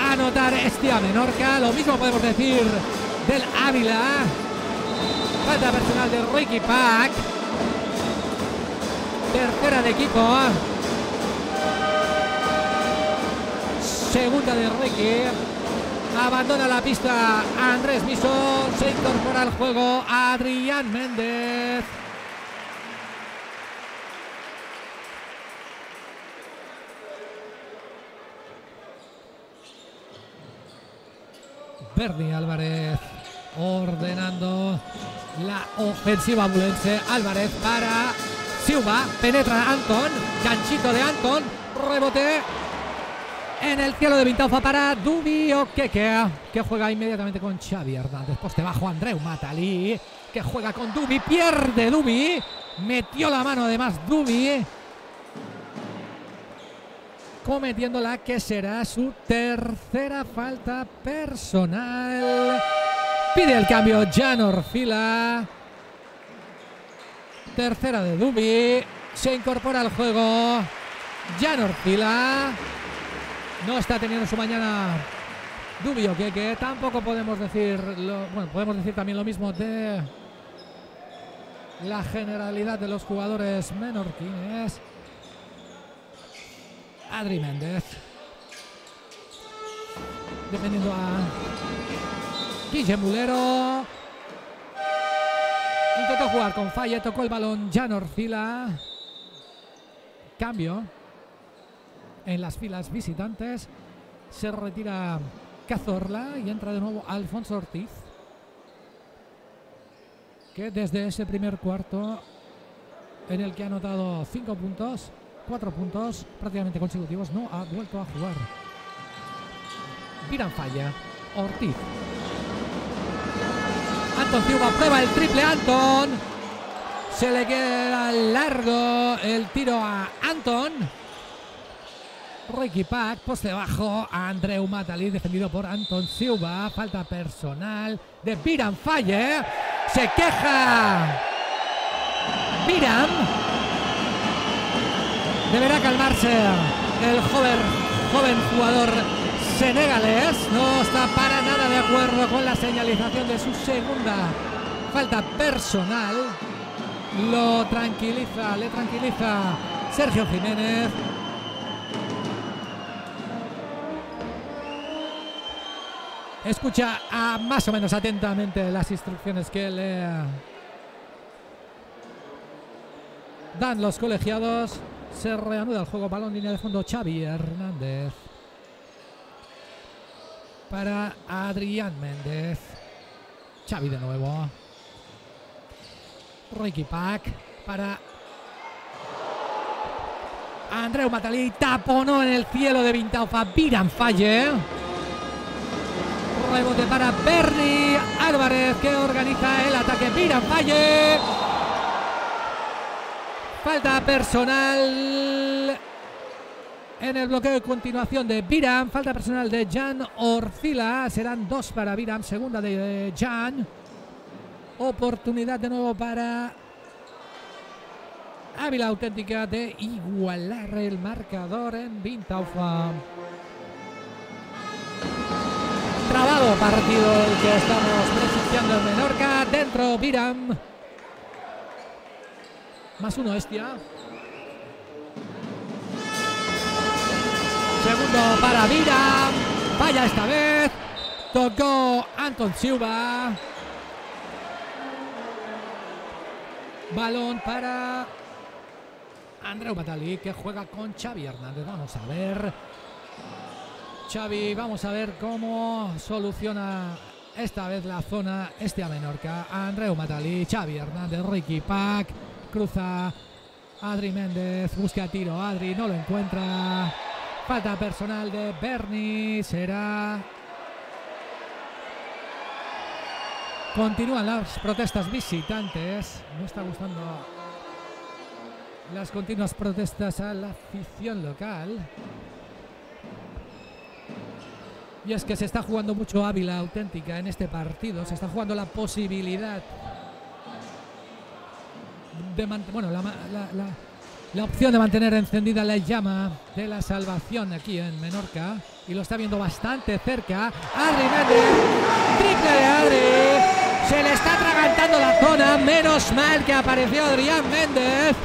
anotar este a Menorca. Lo mismo podemos decir del Ávila. Falta personal de Ricky Pack. Tercera de equipo. Segunda de Ricky. Abandona la pista Andrés Miso. Se incorpora al juego Adrián Méndez. Bernie Álvarez ordenando la ofensiva bulense. Álvarez para Silva. Penetra Anton. Ganchito de Anton. Rebote en el cielo de Vintaufa para Dubi Okeke, que juega inmediatamente con Xavi Hernández. Poste bajo Andreu Matalí, que juega con Dubi, pierde Dubi, metió la mano además Dubi, cometiendo la que será su tercera falta personal. Pide el cambio Jan Orfila. Tercera de Dubi. Se incorpora al juego Jan Orfila no está teniendo su mañana Dubio, que, tampoco podemos decir, bueno, podemos decir también lo mismo de la generalidad de los jugadores menorquines. Adri Méndez. Defendiendo a Guille Mulero. Intentó jugar con Falle, tocó el balón Jan Orfila. Cambio en las filas visitantes. Se retira Cazorla y entra de nuevo Alfonso Ortiz. Que desde ese primer cuarto, en el que ha anotado 5 puntos, 4 puntos prácticamente consecutivos, no ha vuelto a jugar. Viran falla. Ortiz. Anton Ciuba prueba el triple Anton. Se le queda largo el tiro a Anton. Ricky Pack, poste bajo Andreu Matali, defendido por Anton Silva. Falta personal de Viran Falle. Se queja Viran. Deberá calmarse el joven, joven jugador senegalés. No está para nada de acuerdo con la señalización de su segunda falta personal. Lo tranquiliza, le tranquiliza Sergio Jiménez. Escucha a más o menos atentamente las instrucciones que le dan los colegiados. Se reanuda el juego, balón línea de fondo Xavi Hernández. Para Adrián Méndez. Xavi de nuevo. Ricky Pack para Andreu Matalí. Taponó en el cielo de Vintaufa. Viran Falle. Rebote para Bernie Álvarez que organiza el ataque. Viran Falle. Falta personal en el bloqueo de continuación de Viram. Falta personal de Jan Orfila. Serán dos para Viram. Segunda de Jan. Oportunidad de nuevo para Ávila auténtica de igualar el marcador en Vintaufa. Trabado partido el que estamos presenciando en Menorca. Dentro Viram. Más uno Estia. Segundo para Viram. Vaya esta vez. Tocó Anton Silva. Balón para Andreu Batali que juega con Xavi Hernández. Vamos a ver. Xavi, vamos a ver cómo soluciona esta vez la zona este a Menorca. Andreu Matali, Xavi Hernández, Ricky Pack, cruza Adri Méndez, busca tiro. Adri no lo encuentra. Falta personal de Bernie. Será. Continúan las protestas visitantes. No está gustando las continuas protestas a la afición local. Y es que se está jugando mucho Ávila auténtica en este partido. Se está jugando la posibilidad de bueno, la, la, la, opción de mantener encendida la llama de la salvación aquí en Menorca. Y lo está viendo bastante cerca. Adri Méndez. Triple de Adri. Se le está atragantando la zona. Menos mal que apareció Adrián Méndez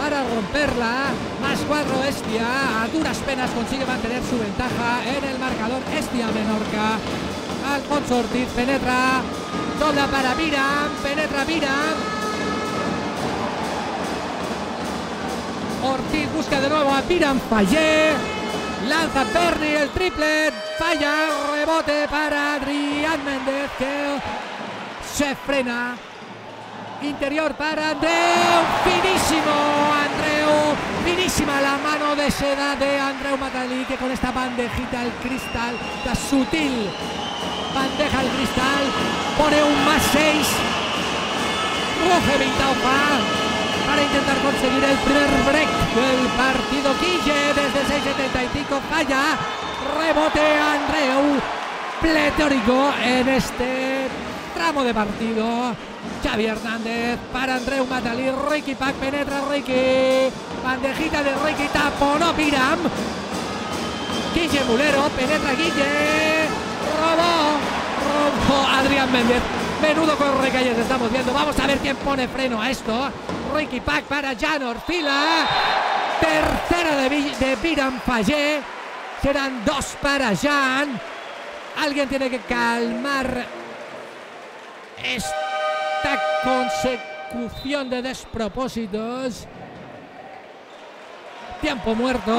para romperla. Más cuatro Estia. A duras penas consigue mantener su ventaja en el marcador. Estia Menorca. Alfonso Ortiz penetra. Dobla para Viram. Penetra Viram. Ortiz busca de nuevo a Viram Fallé. Lanza Bernie el triple. Falla. Rebote para Adrián Méndez que se frena. Interior para Andreu. Finísimo Andreu. Finísima la mano de seda de Andreu Matalí que con esta bandejita al cristal, la sutil bandeja al cristal, pone un más 6. Roge Vintaufa para intentar conseguir el primer break del partido. Quille desde 6.75 falla. Rebote Andreu. Pletórico en este tramo de partido. Xavi Hernández para Andreu Matalí. Ricky Pack penetra Ricky. Bandejita de Ricky. Taponó Piram. Guille Mulero. Penetra Guille. Robó. Robó Adrián Méndez. Menudo corre calles estamos viendo. Vamos a ver quién pone freno a esto. Ricky Pack para Jan Orfila. Tercera de, de Viram Fallé. Serán dos para Jan. Alguien tiene que calmar consecución de despropósitos. Tiempo muerto.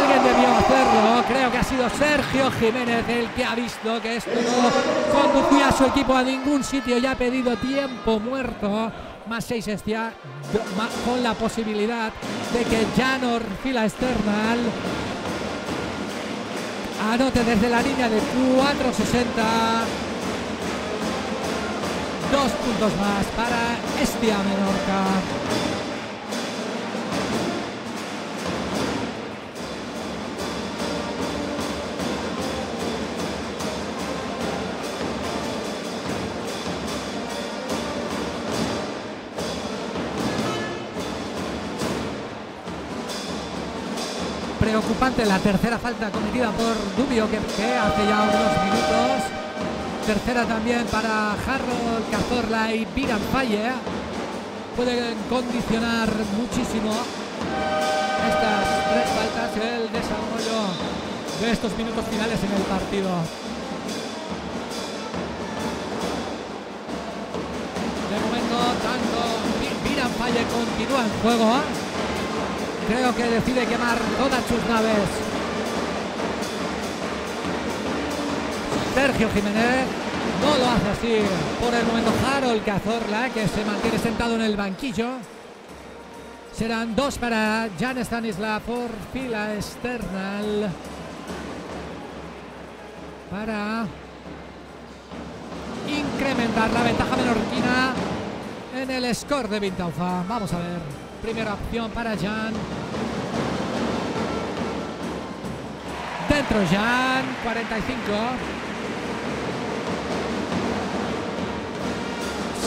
Alguien debió hacerlo. Creo que ha sido Sergio Jiménez el que ha visto que esto no conducía a su equipo a ningún sitio y ha pedido tiempo muerto. Más seis estia do- ma- con la posibilidad de que Janor fila external anote desde la línea de 460. Dos puntos más para Estia Menorca. Preocupante la tercera falta cometida por Dubio que, hace ya unos minutos. Tercera también para Harold Cazorla y Piran Falle. Pueden condicionar muchísimo estas tres faltas el desarrollo de estos minutos finales en el partido. De momento, tanto Piran Falle continúa en juego. Creo que decide quemar todas sus naves. Sergio Jiménez no lo hace así. Por el momento Harold Cazorla, que se mantiene sentado en el banquillo. Serán dos para Jan Stanislav por fila external. Para incrementar la ventaja menorquina en el score de Vintaufa. Vamos a ver. Primera opción para Jan. Dentro Jan, 45.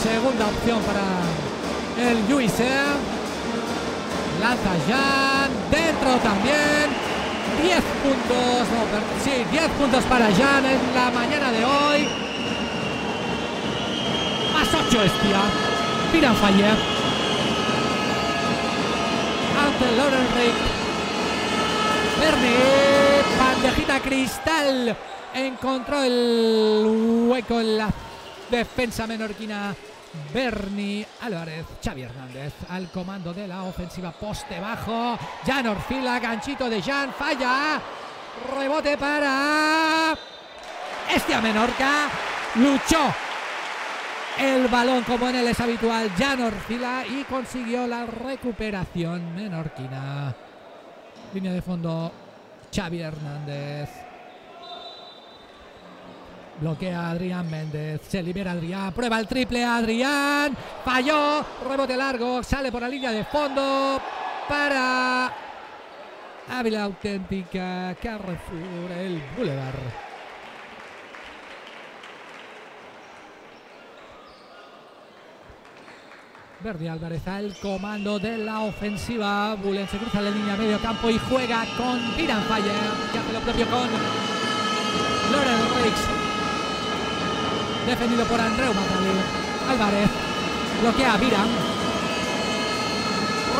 Segunda opción para el Juicer. Lanza Jan. Dentro también. 10 puntos. Sí, 10 puntos para Jan en la mañana de hoy. Más 8 Estia. Piran Faller. Ante Loren Rick. Bernie. Bandejita cristal. Encontró el hueco en la defensa menorquina. Bernie Álvarez, Xavi Hernández al comando de la ofensiva poste bajo. Jan Orfila, ganchito de Jan, falla. Rebote para Estia Menorca. Luchó el balón como en él es habitual. Jan Orfila y consiguió la recuperación menorquina. Línea de fondo, Xavi Hernández. Bloquea Adrián Méndez. Se libera Adrián. Prueba el triple Adrián. Falló. Rebote largo. Sale por la línea de fondo. Para Ávila Auténtica. Carrefour. El Boulevard. Verdi Álvarez al comando de la ofensiva. Bulen se cruza la línea medio campo y juega con Piran Faller, que hace lo propio con Loren Riggs. Defendido por Andreu Matali. Álvarez bloquea a Viram.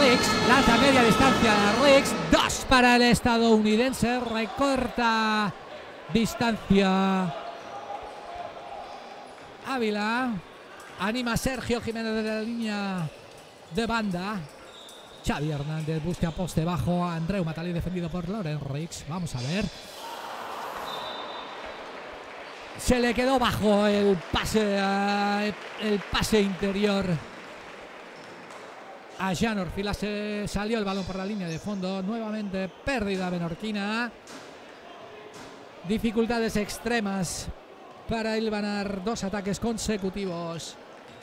Riggs lanza a media distancia. Riggs, dos para el estadounidense. Recorta distancia. Ávila. Anima a Sergio Jiménez de la línea de banda. Xavi Hernández busca poste bajo. Andreu Matali defendido por Loren Riggs. Vamos a ver. Se le quedó bajo el pase, el pase interior. A Jan Orfila se salió el balón por la línea de fondo. Nuevamente pérdida menorquina. Dificultades extremas para hilvanar dos ataques consecutivos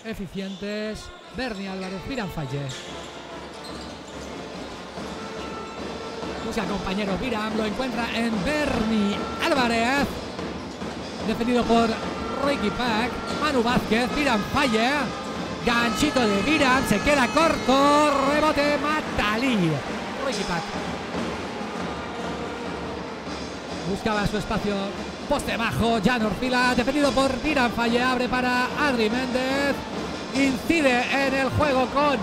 eficientes. Bernie Álvarez, Piran Falle. Busca compañero Piram, lo encuentra en Bernie Álvarez. Defendido por Ricky Pack. Manu Vázquez, Piran Falle. Ganchito de Piram, se queda corto. Rebote Matalí. Ricky Pack. Buscaba su espacio poste bajo. Jan Orfila, defendido por Piran Falle. Abre para Adri Méndez. Incide en el juego con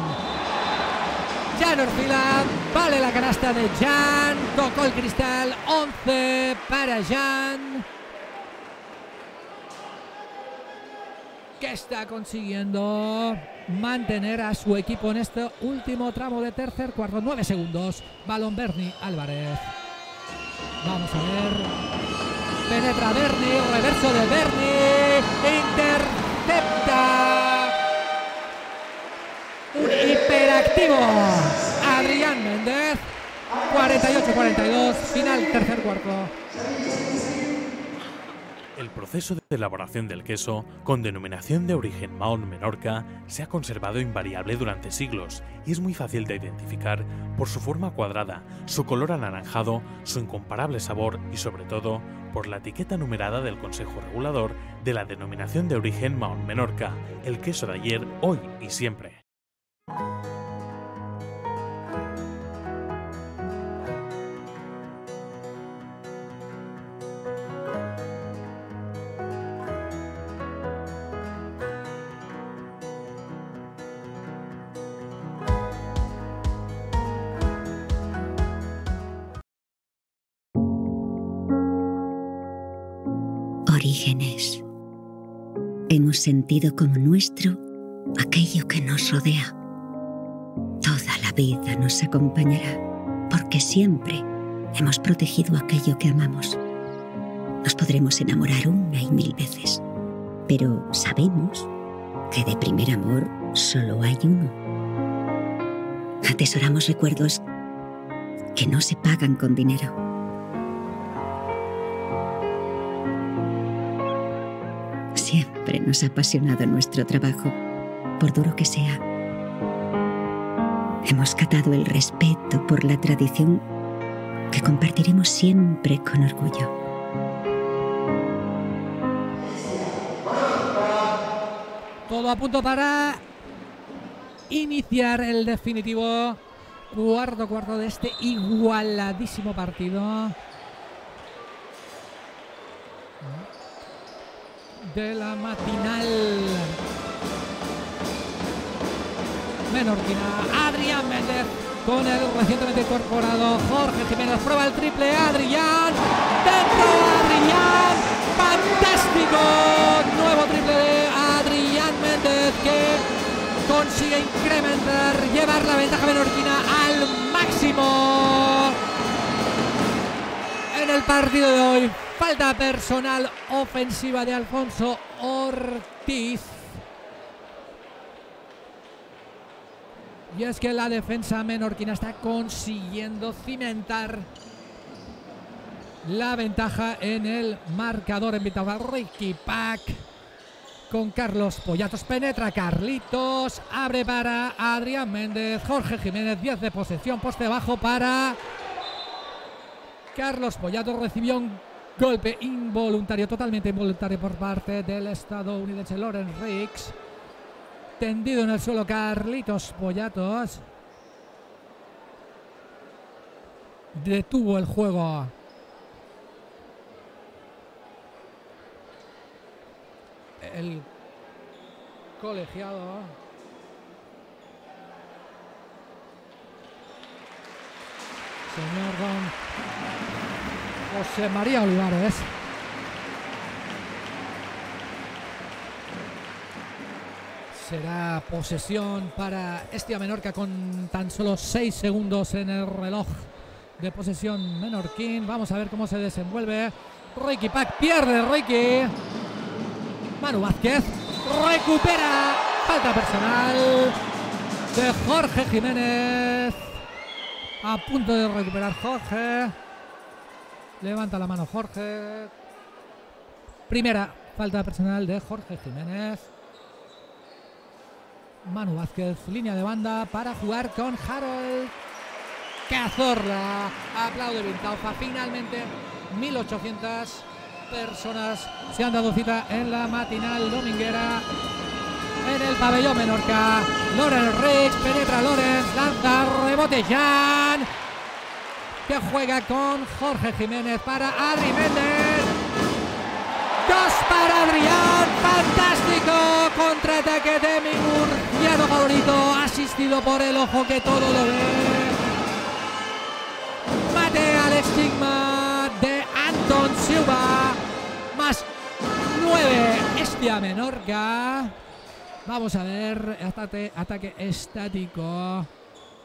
Jan Orfila, vale la canasta de Jan, tocó el cristal, 11 para Jan. Que está consiguiendo mantener a su equipo en este último tramo de tercer cuarto. 9 segundos. Balón Bernie Álvarez. Vamos a ver. Penetra Bernie, reverso de Bernie. Intercepta. Un hiperactivo. Adrián Méndez. 48-42. Final tercer cuarto. El proceso de elaboración del queso, con denominación de origen Mahón Menorca, se ha conservado invariable durante siglos y es muy fácil de identificar por su forma cuadrada, su color anaranjado, su incomparable sabor y sobre todo por la etiqueta numerada del Consejo Regulador de la denominación de origen Mahón Menorca, el queso de ayer, hoy y siempre. Hemos sentido como nuestro aquello que nos rodea. Toda la vida nos acompañará, porque siempre hemos protegido aquello que amamos. Nos podremos enamorar una y mil veces, pero sabemos que de primer amor solo hay uno. Atesoramos recuerdos que no se pagan con dinero. Nos ha apasionado nuestro trabajo, por duro que sea. Hemos catado el respeto por la tradición que compartiremos siempre con orgullo. Todo a punto para iniciar el definitivo cuarto cuarto de este igualadísimo partido. De la matinal. Menorquina, Adrián Méndez con el recientemente incorporado Jorge Jiménez. Prueba el triple, Adrián. Dentro, Adrián. Fantástico. Nuevo triple de Adrián Méndez que consigue incrementar, llevar la ventaja menorquina al máximo en el partido de hoy. Falta personal ofensiva de Alfonso Ortiz. Y es que la defensa menorquina está consiguiendo cimentar la ventaja en el marcador. Invitado Ricky Pack con Carlos Pollatos. Penetra Carlitos. Abre para Adrián Méndez. Jorge Jiménez. 10 de posesión. Poste bajo para Carlos Pollatos. Recibió un golpe involuntario, totalmente involuntario por parte del estadounidense Loren Riggs. Tendido en el suelo Carlitos Pollatos. Detuvo el juego. El colegiado. Señor Don José María Olivares. Será posesión para Estia Menorca con tan solo 6 segundos en el reloj de posesión menorquín. Vamos a ver cómo se desenvuelve. Ricky Pack pierde Ricky. Manu Vázquez recupera. Falta personal de Jorge Jiménez. A punto de recuperar Jorge. Levanta la mano Jorge. Primera falta personal de Jorge Jiménez. Manu Vázquez, línea de banda para jugar con Harold Cazorla. Aplaude Vintaufa. Finalmente, 1800 personas se han dado cita en la matinal dominguera en el pabellón Menorca. Lorenz Riggs, penetra Lorenz, lanza, rebote Jan, que juega con Jorge Jiménez para Adri Méndez. Dos para Adrián, fantástico contraataque de Mimur. Ya claro favorito, asistido por el ojo que todo lo ve. Mate al estigma de Anton Silva. Más 9, Estia Menorca. Vamos a ver, ataque, ataque estático.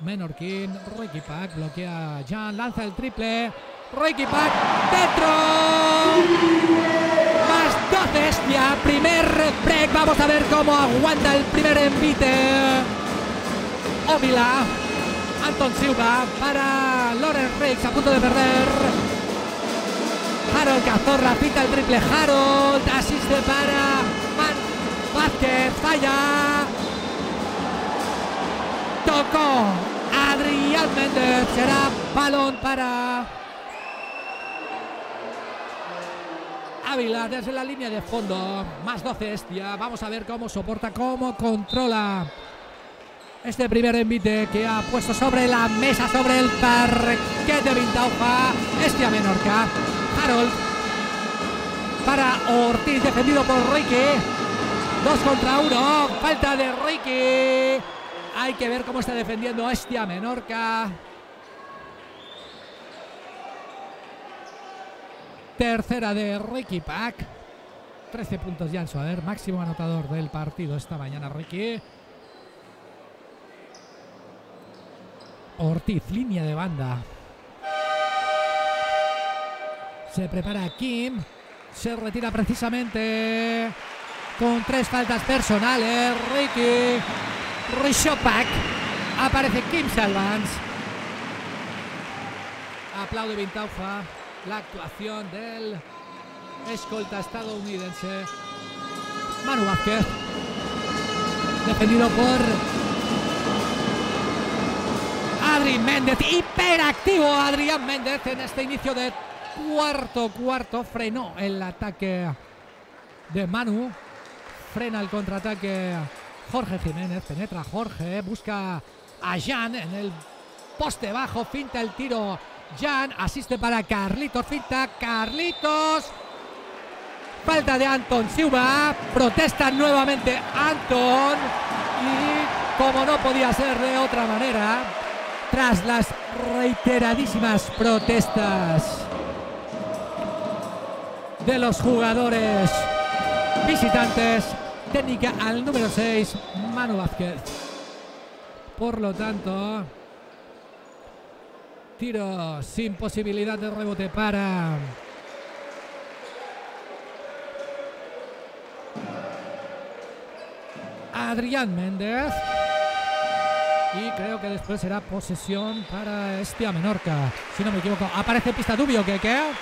Menorquín, Ricky Pack bloquea a Jan, lanza el triple. Ricky Pack dentro. Más 12 Estia, primer break. Vamos a ver cómo aguanta el primer envite. Ovila, Anton Silva para Loren Riggs a punto de perder. Harold Cazorla pita el triple. Harold asiste para Man Vázquez. Falla. Tocó Adrián Méndez. Será balón para Ávila desde la línea de fondo. Más 12 Estia. Vamos a ver cómo soporta, cómo controla este primer envite que ha puesto sobre la mesa, sobre el parquet de Vintauja. Estia Menorca. Harold para Ortiz, defendido por Ricky. Dos contra uno. Falta de Ricky. Hay que ver cómo está defendiendo Estia Menorca. Tercera de Ricky Pack. 13 puntos ya en su haber. Máximo anotador del partido esta mañana, Ricky. Ortiz, línea de banda. Se prepara Kim. Se retira precisamente con tres faltas personales. Ricky Rishopak. Aparece Kim Salvans. Aplaude Vintaufa la actuación del escolta estadounidense Manu Vázquez. Defendido por Adri Méndez. Hiperactivo Adrián Méndez en este inicio de cuarto cuarto. Frenó el ataque de Manu. Frena el contraataque Jorge Jiménez. Penetra Jorge. Busca a Jan en el poste bajo. Finta el tiro. Jan asiste para Carlitos. Finta Carlitos. Falta de Anton Silva. Protesta nuevamente Anton. Y como no podía ser de otra manera, tras las reiteradísimas protestas de los jugadores visitantes, técnica al número 6, Manu Vázquez. Por lo tanto, tiro sin posibilidad de rebote para Adrián Méndez. Y creo que después será posesión para Estia Menorca. Si no me equivoco. Aparece pista Dubio que queda.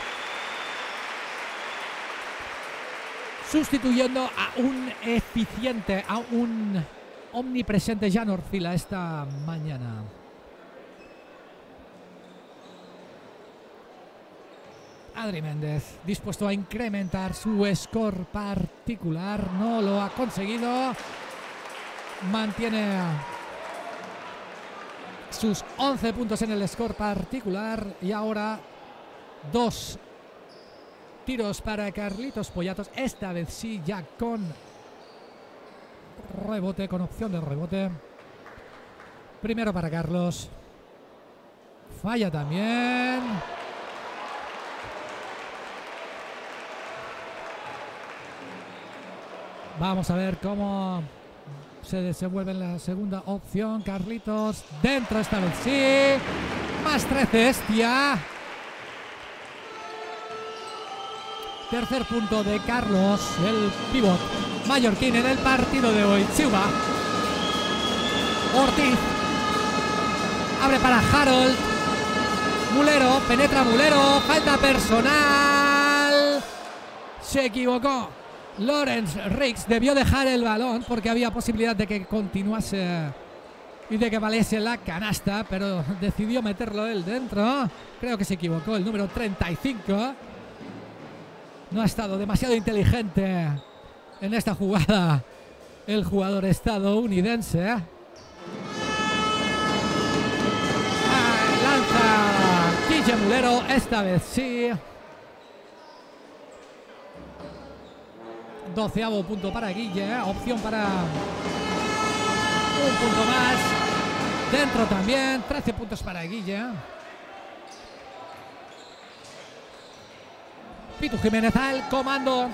Sustituyendo a un eficiente, a un omnipresente Jan Orfila esta mañana. Adri Méndez dispuesto a incrementar su score particular. No lo ha conseguido. Mantiene sus 11 puntos en el score particular y ahora dos tiros para Carlitos Pollatos. Esta vez sí, ya con rebote, con opción de rebote. Primero para Carlos. Falla también. Vamos a ver cómo se desenvuelve en la segunda opción. Carlitos dentro esta vez sí. Más 13 Estia. Tercer punto de Carlos, el pivot mallorquín en el partido de hoy. Silva. Ortiz. Abre para Harold. Mulero. Penetra Mulero. Falta personal. Se equivocó. Lawrence Riggs debió dejar el balón porque había posibilidad de que continuase y de que valiese la canasta, pero decidió meterlo él dentro. Creo que se equivocó el número 35. No ha estado demasiado inteligente en esta jugada el jugador estadounidense. Ah, lanza Guille Mulero, esta vez sí. Doceavo punto para Guille, opción para Un punto más. Dentro también. 13 puntos para Guille. Pitu Jiménez al comando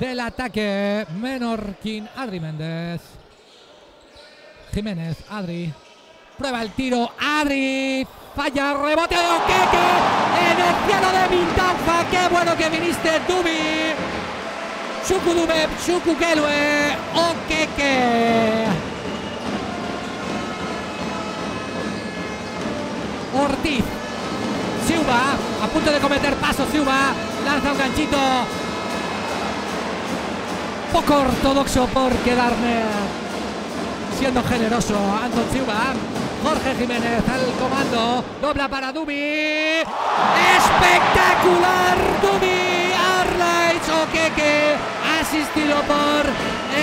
del ataque. Menorquín, Adri Méndez. Jiménez, Adri. Prueba el tiro, Adri. Falla, rebote de Okeke. En el cielo de Vintanza. Qué bueno que viniste, Dubi. Chukudube, Chukukelue, Okeke. Ortiz. Siuba, a punto de cometer paso, Siuba. Lanza un ganchito. Poco ortodoxo por quedarme siendo generoso. Anton Siuba. Jorge Jiménez al comando. Dobla para Dubi. Espectacular Dubi. Arlaich Okeke. Asistido por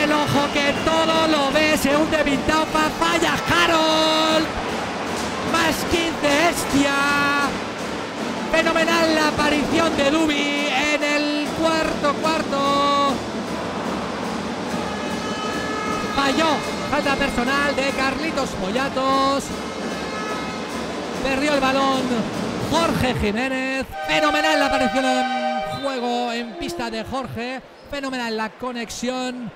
el ojo que todo lo ve. Se hunde Vintaupa. Falla Harold. Más 15 Estia. Fenomenal la aparición de Dubi en el cuarto cuarto. Falló. Falta personal de Carlitos Mollatos. Perdió el balón Jorge Jiménez. Fenomenal la aparición en juego en pista de Jorge. Fenomenal la conexión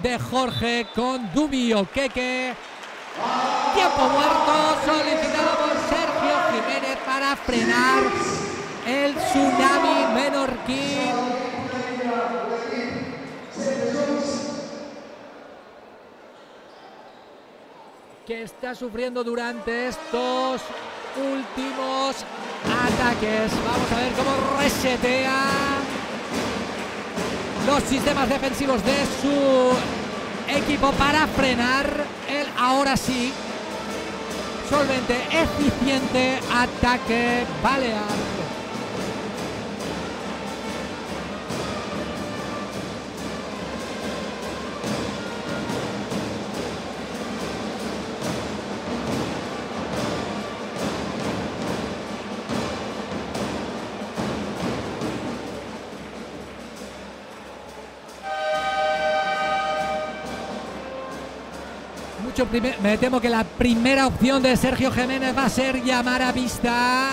de Jorge con Dubi Okeke. Tiempo muerto solicitado para frenar el tsunami menorquín. que está sufriendo durante estos últimos ataques. Vamos a ver cómo resetea los sistemas defensivos de su equipo para frenar el ahora sí solvente, eficiente ataque balear. Me temo que la primera opción de Sergio Jiménez va a ser llamar a vista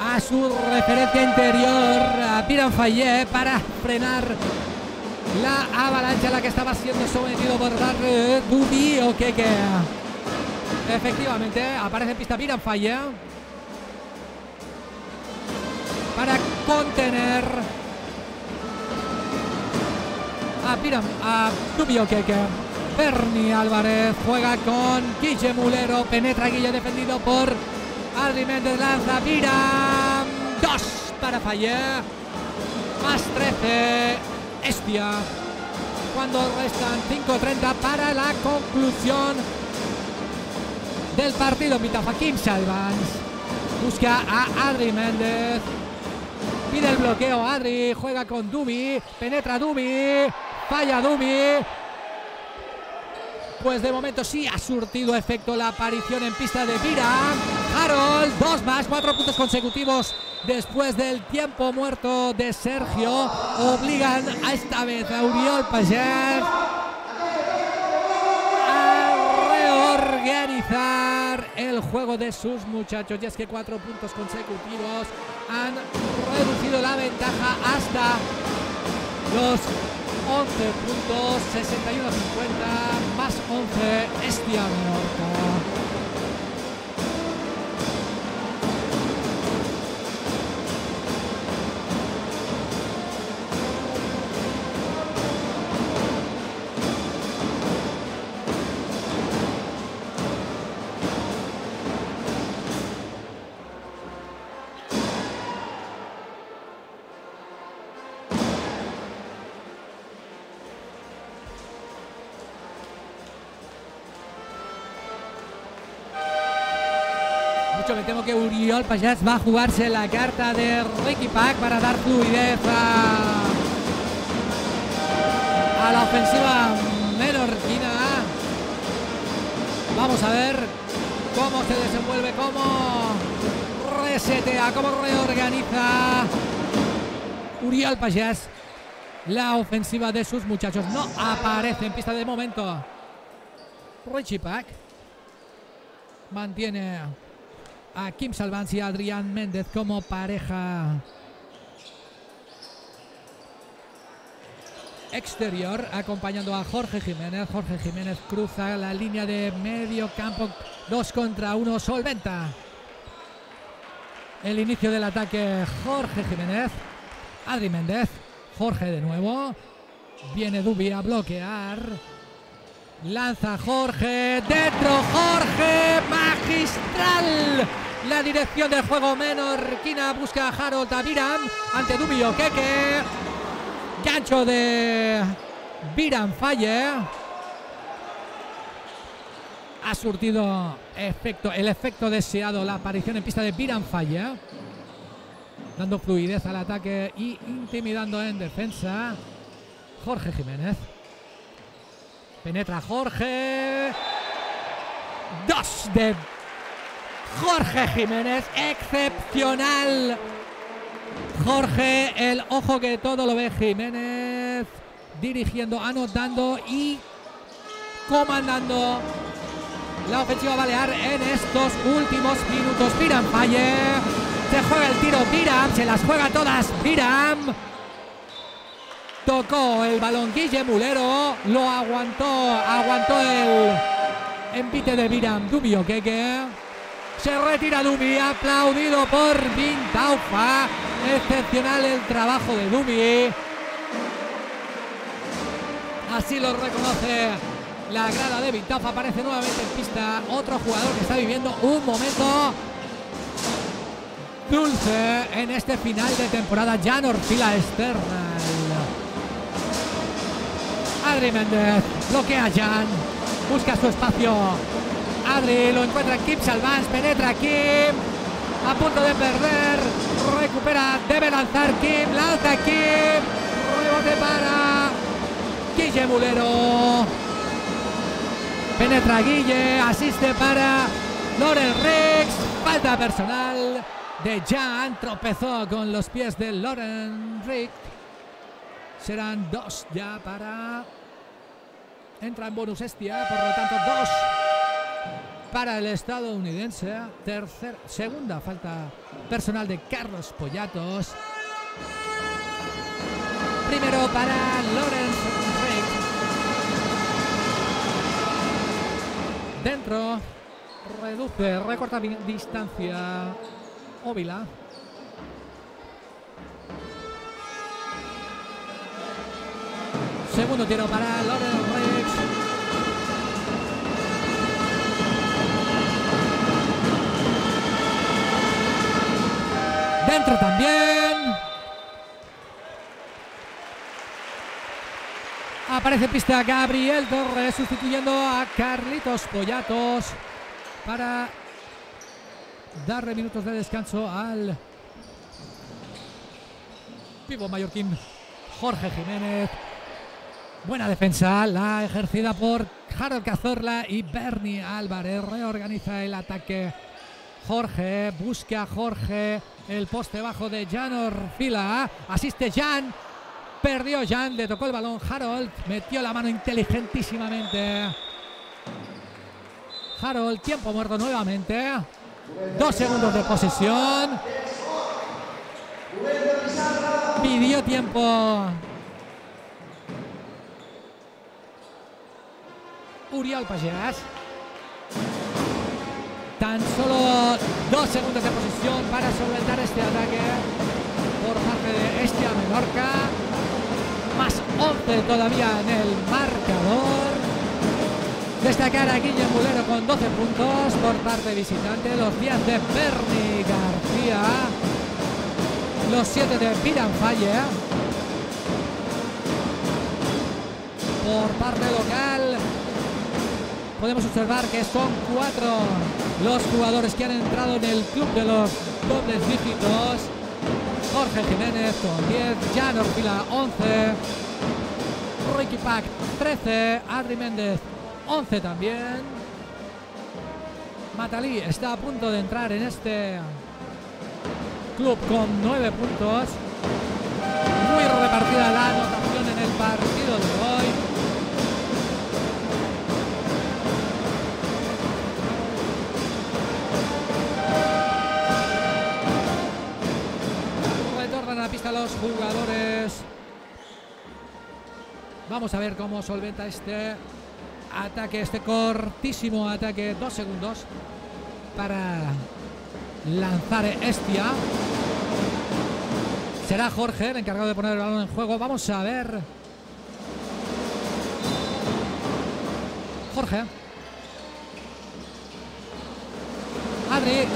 a su referencia interior, a Piran Fayet, para frenar la avalancha a la que estaba siendo sometido por Darre Dubi o que Efectivamente, aparece en pista Piran Fayet para contener a Piran, a Dubi Okeke. Bernie Álvarez juega con Guille Mulero, penetra Guille defendido por Adri Méndez, lanza, Piram, dos para Fayet, más 13, Estia, cuando restan 5.30 para la conclusión del partido. Mitafa Kim Salvans. Busca a Adri Méndez, pide el bloqueo Adri, juega con Dubi, penetra Dubi, falla Dubi, pues de momento sí ha surtido efecto la aparición en pista de Vira. Harold, dos más, cuatro puntos consecutivos después del tiempo muerto de Sergio. Obligan a esta vez a Uriol Pagés a reorganizar el juego de sus muchachos. Y es que cuatro puntos consecutivos han reducido la ventaja hasta los 11 puntos, 61 a 50, más 11, Estia Uriol Pagès va a jugarse la carta de Ricky Pack para dar fluidez a, a la ofensiva menorquina. Vamos a ver cómo se desenvuelve, cómo resetea, cómo reorganiza Uriol Pagès la ofensiva de sus muchachos. No aparece en pista de momento. Richie Pack mantiene a Kim Salvans y Adrián Méndez como pareja exterior, acompañando a Jorge Jiménez. Jorge Jiménez cruza la línea de medio campo, dos contra uno, solventa. El inicio del ataque, Jorge Jiménez, Adri Méndez, Jorge de nuevo. Viene Dubi a bloquear. Lanza Jorge, dentro Jorge, magistral. La dirección del juego menorquina busca a Harold ante Dubi Keke. Gancho de Viran Falle. Ha surtido efecto, el efecto deseado la aparición en pista de Viran Falle. Dando fluidez al ataque y intimidando en defensa. Jorge Jiménez. Penetra Jorge. Dos de Jorge Jiménez. Excepcional. Jorge, el ojo que todo lo ve Jiménez. Dirigiendo, anotando y comandando la ofensiva balear en estos últimos minutos. Piram Falle. Se juega el tiro Piram. Se las juega todas Piram. Tocó el balón Guille Mulero. Lo aguantó. Aguantó el envite de Viram Dubio Keke. Se retira Dumi, aplaudido por Vintaufa. Excepcional el trabajo de Dumi. Así lo reconoce la grada de Vintaufa. Aparece nuevamente en pista otro jugador que está viviendo un momento dulce en este final de temporada. Jan Orfila Esternal. Adri Méndez bloquea a Jan. Busca su espacio. Adri lo encuentra Kim Salvans, penetra Kim, a punto de perder, recupera, debe lanzar Kim, lanza Kim, rebote para Guille Mulero, penetra Guille, asiste para Loren Riggs, falta personal de Jan, tropezó con los pies de Loren Riggs, serán dos ya para... Entra en bonus Estia, por lo tanto dos para el estadounidense. Tercer, segunda falta personal de Carlos Pollatos. Primero para Lawrence Rick. Dentro. Reduce, recorta distancia. Óvila. Segundo tiro para Lawrence Riggs. Dentro también. Aparece pista Gabriel Torres sustituyendo a Carlitos Pollatos para darle minutos de descanso al pivo mallorquín Jorge Jiménez. Buena defensa, la ejercida por Harold Cazorla y Bernie Álvarez. Reorganiza el ataque. Jorge busca a Jorge el poste bajo de Jan Orfila. Asiste Jan. Perdió Jan, le tocó el balón Harold. Metió la mano inteligentísimamente. Harold, tiempo muerto nuevamente. Dos segundos de posesión. Pidió tiempo. Uriel Pajeras. Tan solo dos segundos de posición para solventar este ataque por parte de Estia Menorca. Más 11 todavía en el marcador. Destacar a Guillermo Mulero con 12 puntos por parte visitante. Los 10 de Bernie García. Los 7 de Piran Falle. Por parte local podemos observar que son cuatro los jugadores que han entrado en el club de los dobles dígitos. Jorge Jiménez con 10, Jan Orfila 11, Ricky Pack 13, Adri Méndez 11 también. Matalí está a punto de entrar en este club con 9 puntos. Muy repartida la anotación el partido de a los jugadores. Vamos a ver cómo solventa este ataque, este cortísimo ataque. Dos segundos para lanzar Estia. Será Jorge el encargado de poner el balón en juego. Vamos a ver. Jorge. Adri.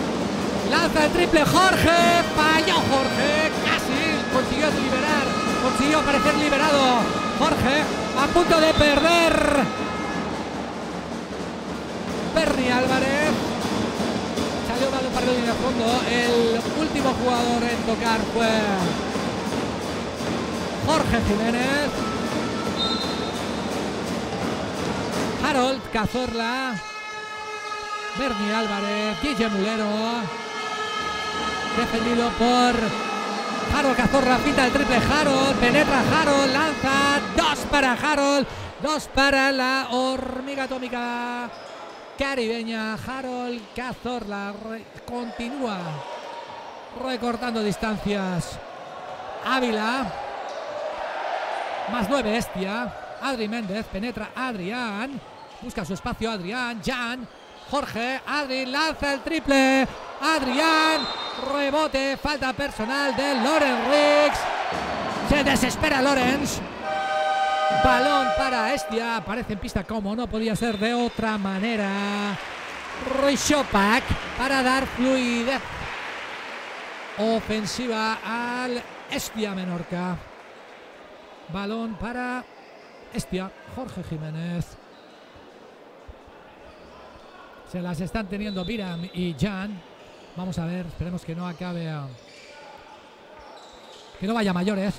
Lanza el triple Jorge. Falló Jorge. Consiguió liberar. Consiguió parecer liberado. Jorge a punto de perder. Bernie Álvarez. Salió mal un par de líneas de fondo. El último jugador en tocar fue Jorge Jiménez. Harold Cazorla. Bernie Álvarez. Guille Mulero. Defendido por Harold Cazorla. Pinta el triple Harold. Penetra Harold. Lanza. Dos para Harold. Dos para la hormiga atómica caribeña. Harold Cazorla re- continúa recortando distancias. Ávila. Más nueve, Estia. Adri Méndez penetra Adrián. Busca su espacio Adrián. Jan. Jorge. Adri lanza el triple. Adrián. Rebote. Falta personal de Loren Riggs. Se desespera Lorenz. Balón para Estia. Aparece en pista como no podía ser de otra manera. Rishopak para dar fluidez ofensiva al Estia Menorca. Balón para Estia, Jorge Jiménez. Se las están teniendo Biram y Jan. Vamos a ver, esperemos que no acabe. a- Que no vaya mayores.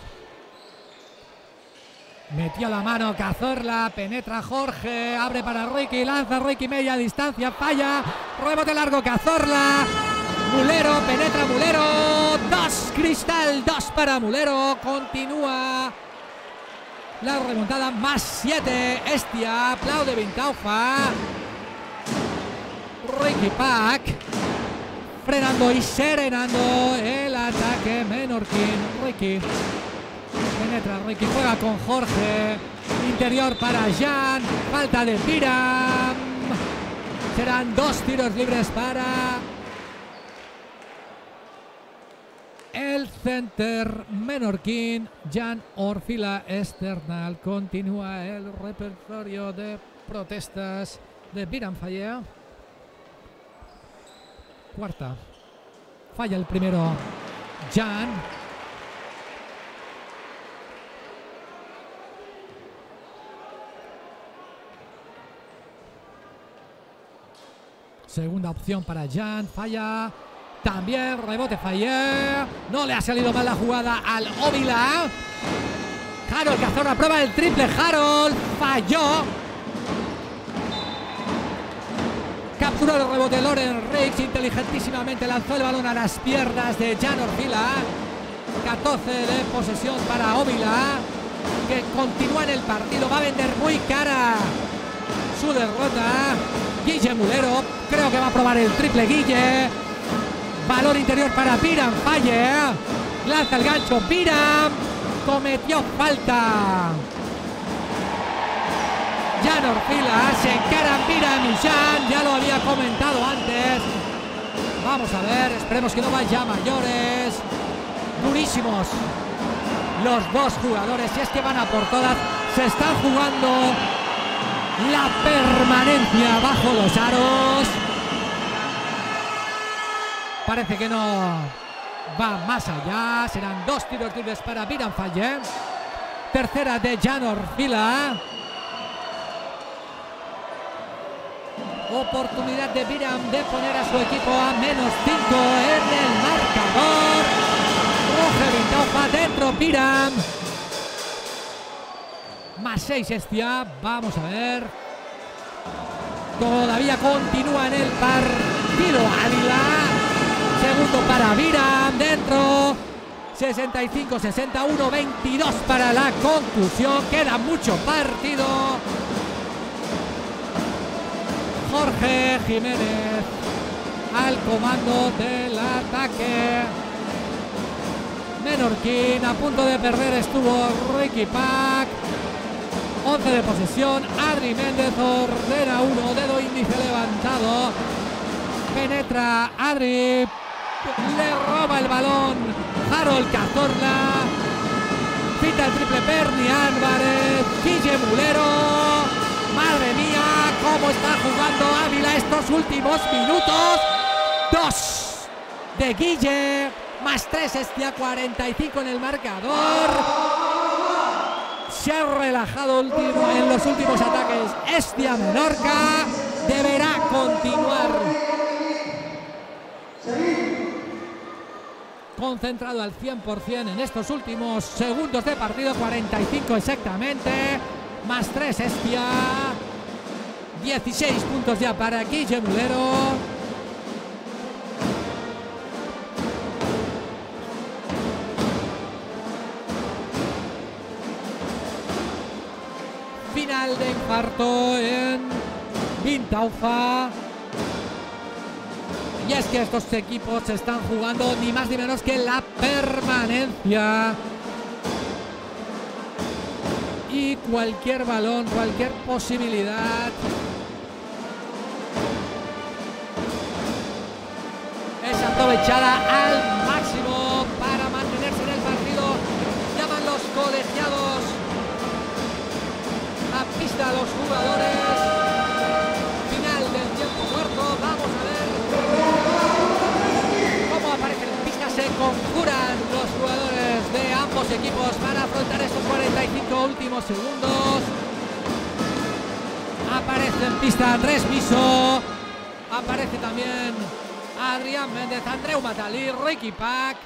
Metió la mano Cazorla, penetra Jorge, abre para Ricky, lanza Ricky media distancia, falla, rebote largo Cazorla, Mulero, penetra Mulero, dos Cristal, dos para Mulero, continúa la remontada más siete, Estia, aplaude Vintaufa, Ricky Pack, frenando y serenando el ataque Menorquín, Ricky. Penetra Ricky, juega con Jorge. Interior para Jan. Falta de Piram. Serán dos tiros libres para el center menorquín. Jan Orfila Esternal. Continúa el repertorio de protestas de Piram Fallea. Cuarta. Falla el primero. Jan. Segunda opción para Jan. Falla. También rebote Faller. No le ha salido mal la jugada al Óvila. Harold Cazorla prueba el triple. Harold falló. Capturó el rebote Loren Riggs. Inteligentísimamente lanzó el balón a las piernas de Jan Orfila. 14 de posesión para Óvila. Que continúa en el partido. Va a vender muy cara su derrota. Guille Mulero, creo que va a probar el triple Guille. Valor interior para Piram, falle. Lanza el gancho, Piram. Cometió falta. Jan Orfila, se Piram y Jan, ya lo había comentado antes. Vamos a ver, esperemos que no vaya a mayores. Durísimos los dos jugadores, si es que van a por todas, se están jugando la permanencia bajo los aros. Parece que no va más allá. Serán dos tiros libres para Biran Falle. Tercera de Jan Orfila. Oportunidad de Biram de poner a su equipo a menos 5 en el marcador. Roger Vintaufa dentro Biram. Más 6 Estia. Vamos a ver. Todavía continúa en el partido Ávila. Segundo para Viram. Dentro. 65, 61, 22 para la conclusión. Queda mucho partido. Jorge Jiménez al comando del ataque. Menorquín a punto de perder estuvo Ricky Pack. 11 de posesión. Adri Méndez ordena uno, dedo índice levantado. Penetra Adri. Le roba el balón. Harold Cazorla. Pita el triple Bernie Álvarez. Guille Mulero. Madre mía, cómo está jugando Ávila estos últimos minutos. Dos de Guille, más tres Estia 45 en el marcador. Se ha relajado último en los últimos ataques Estia Menorca. Deberá continuar concentrado al 100% en estos últimos segundos de partido, 45 exactamente, más 3 Estia, 16 puntos ya para Guille Mulero. Final de infarto en Vintaufa. Y es que estos equipos están jugando ni más ni menos que la permanencia. Y cualquier balón, cualquier posibilidad. Es aprovechada al máximo para mantenerse en el partido. Llaman los colegiados a pista los jugadores. Ambos equipos para afrontar estos 45 últimos segundos. Aparece en pista Andrés Miso. Aparece también Adrián Méndez, Andreu Matalí, Ricky Pack.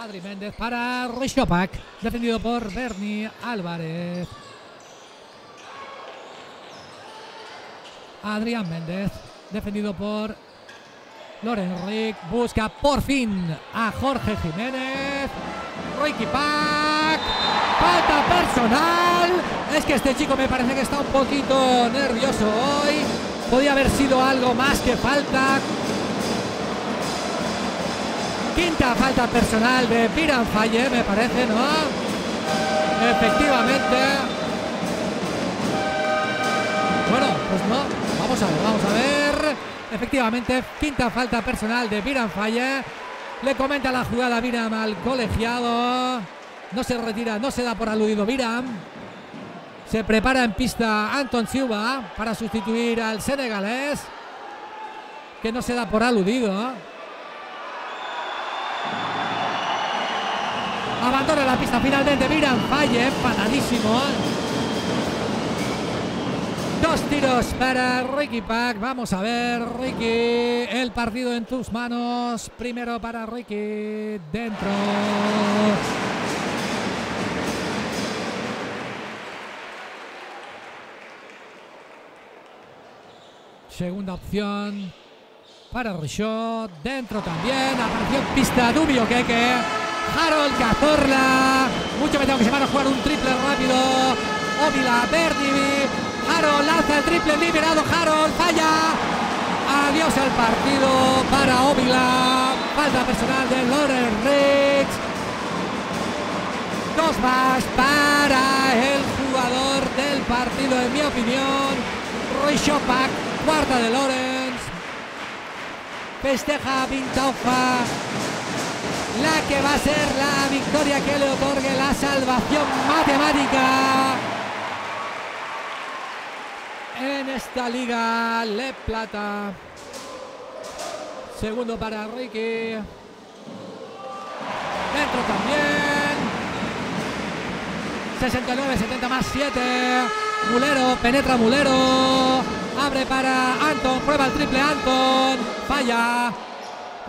Adri Méndez para Rishopak, defendido por Bernie Álvarez. Adrián Méndez, defendido por Loren Rick, busca por fin a Jorge Jiménez. Ricky Pack, falta personal. Es que este chico me parece que está un poquito nervioso hoy. Podía haber sido algo más que falta. Quinta falta personal de Piran Falle, me parece, ¿no? Efectivamente. Bueno, pues no. Vamos a ver, vamos a ver. Efectivamente, quinta falta personal de Piran Falle. Le comenta la jugada Viram al colegiado. No se retira, no se da por aludido Viram. Se prepara en pista Anton Silva para sustituir al senegalés. Que no se da por aludido. Abandona la pista finalmente. Miran Falle, empanadísimo. Dos tiros para Ricky Pack. Vamos a ver, Ricky. El partido en tus manos. Primero para Ricky. Dentro. Segunda opción para Richaud. Dentro también. Apareció pista Dubio Keke. Harold Cazorla. Mucho me tengo que llevar a jugar un triple rápido. Ovila, Verdi. Harold lanza el triple liberado. Harold falla. Adiós al partido para Ovila. Falta personal de Loren Rich. Dos más para el jugador del partido, en mi opinión. Rishopak, cuarta de Lorenz. Festeja Vintaufa la que va a ser la victoria que le otorgue la salvación matemática en esta liga Le Plata. Segundo para Ricky. Dentro también. 69, 70 más 7. Mulero, penetra Mulero. Abre para Anton, prueba el triple Anton. Falla.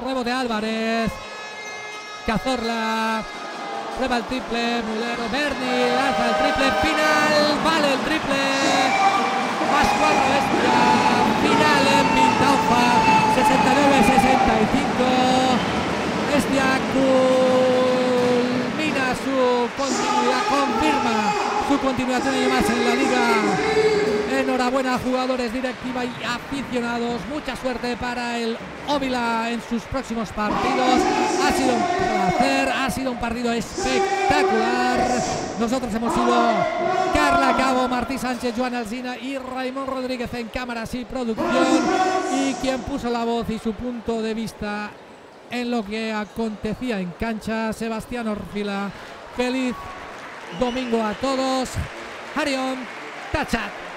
Rebote Álvarez. Cazorla. Prueba el triple, Mulero, Berni, lanza el triple, final, vale el triple, bestia, final en Vintaufa, Estia culmina su continuidad, confirma su continuación y más en la liga. Enhorabuena jugadores, directiva y aficionados. Mucha suerte para el Óvila en sus próximos partidos. Ha sido un placer, ha sido un partido espectacular. Nosotros hemos sido Carla Cabo, Martí Sánchez, Joan Alsina y Raymond Rodríguez en cámaras y producción. Y quien puso la voz y su punto de vista en lo que acontecía en cancha. Sebastián Orfila, feliz domingo a todos. Harion, Tachat.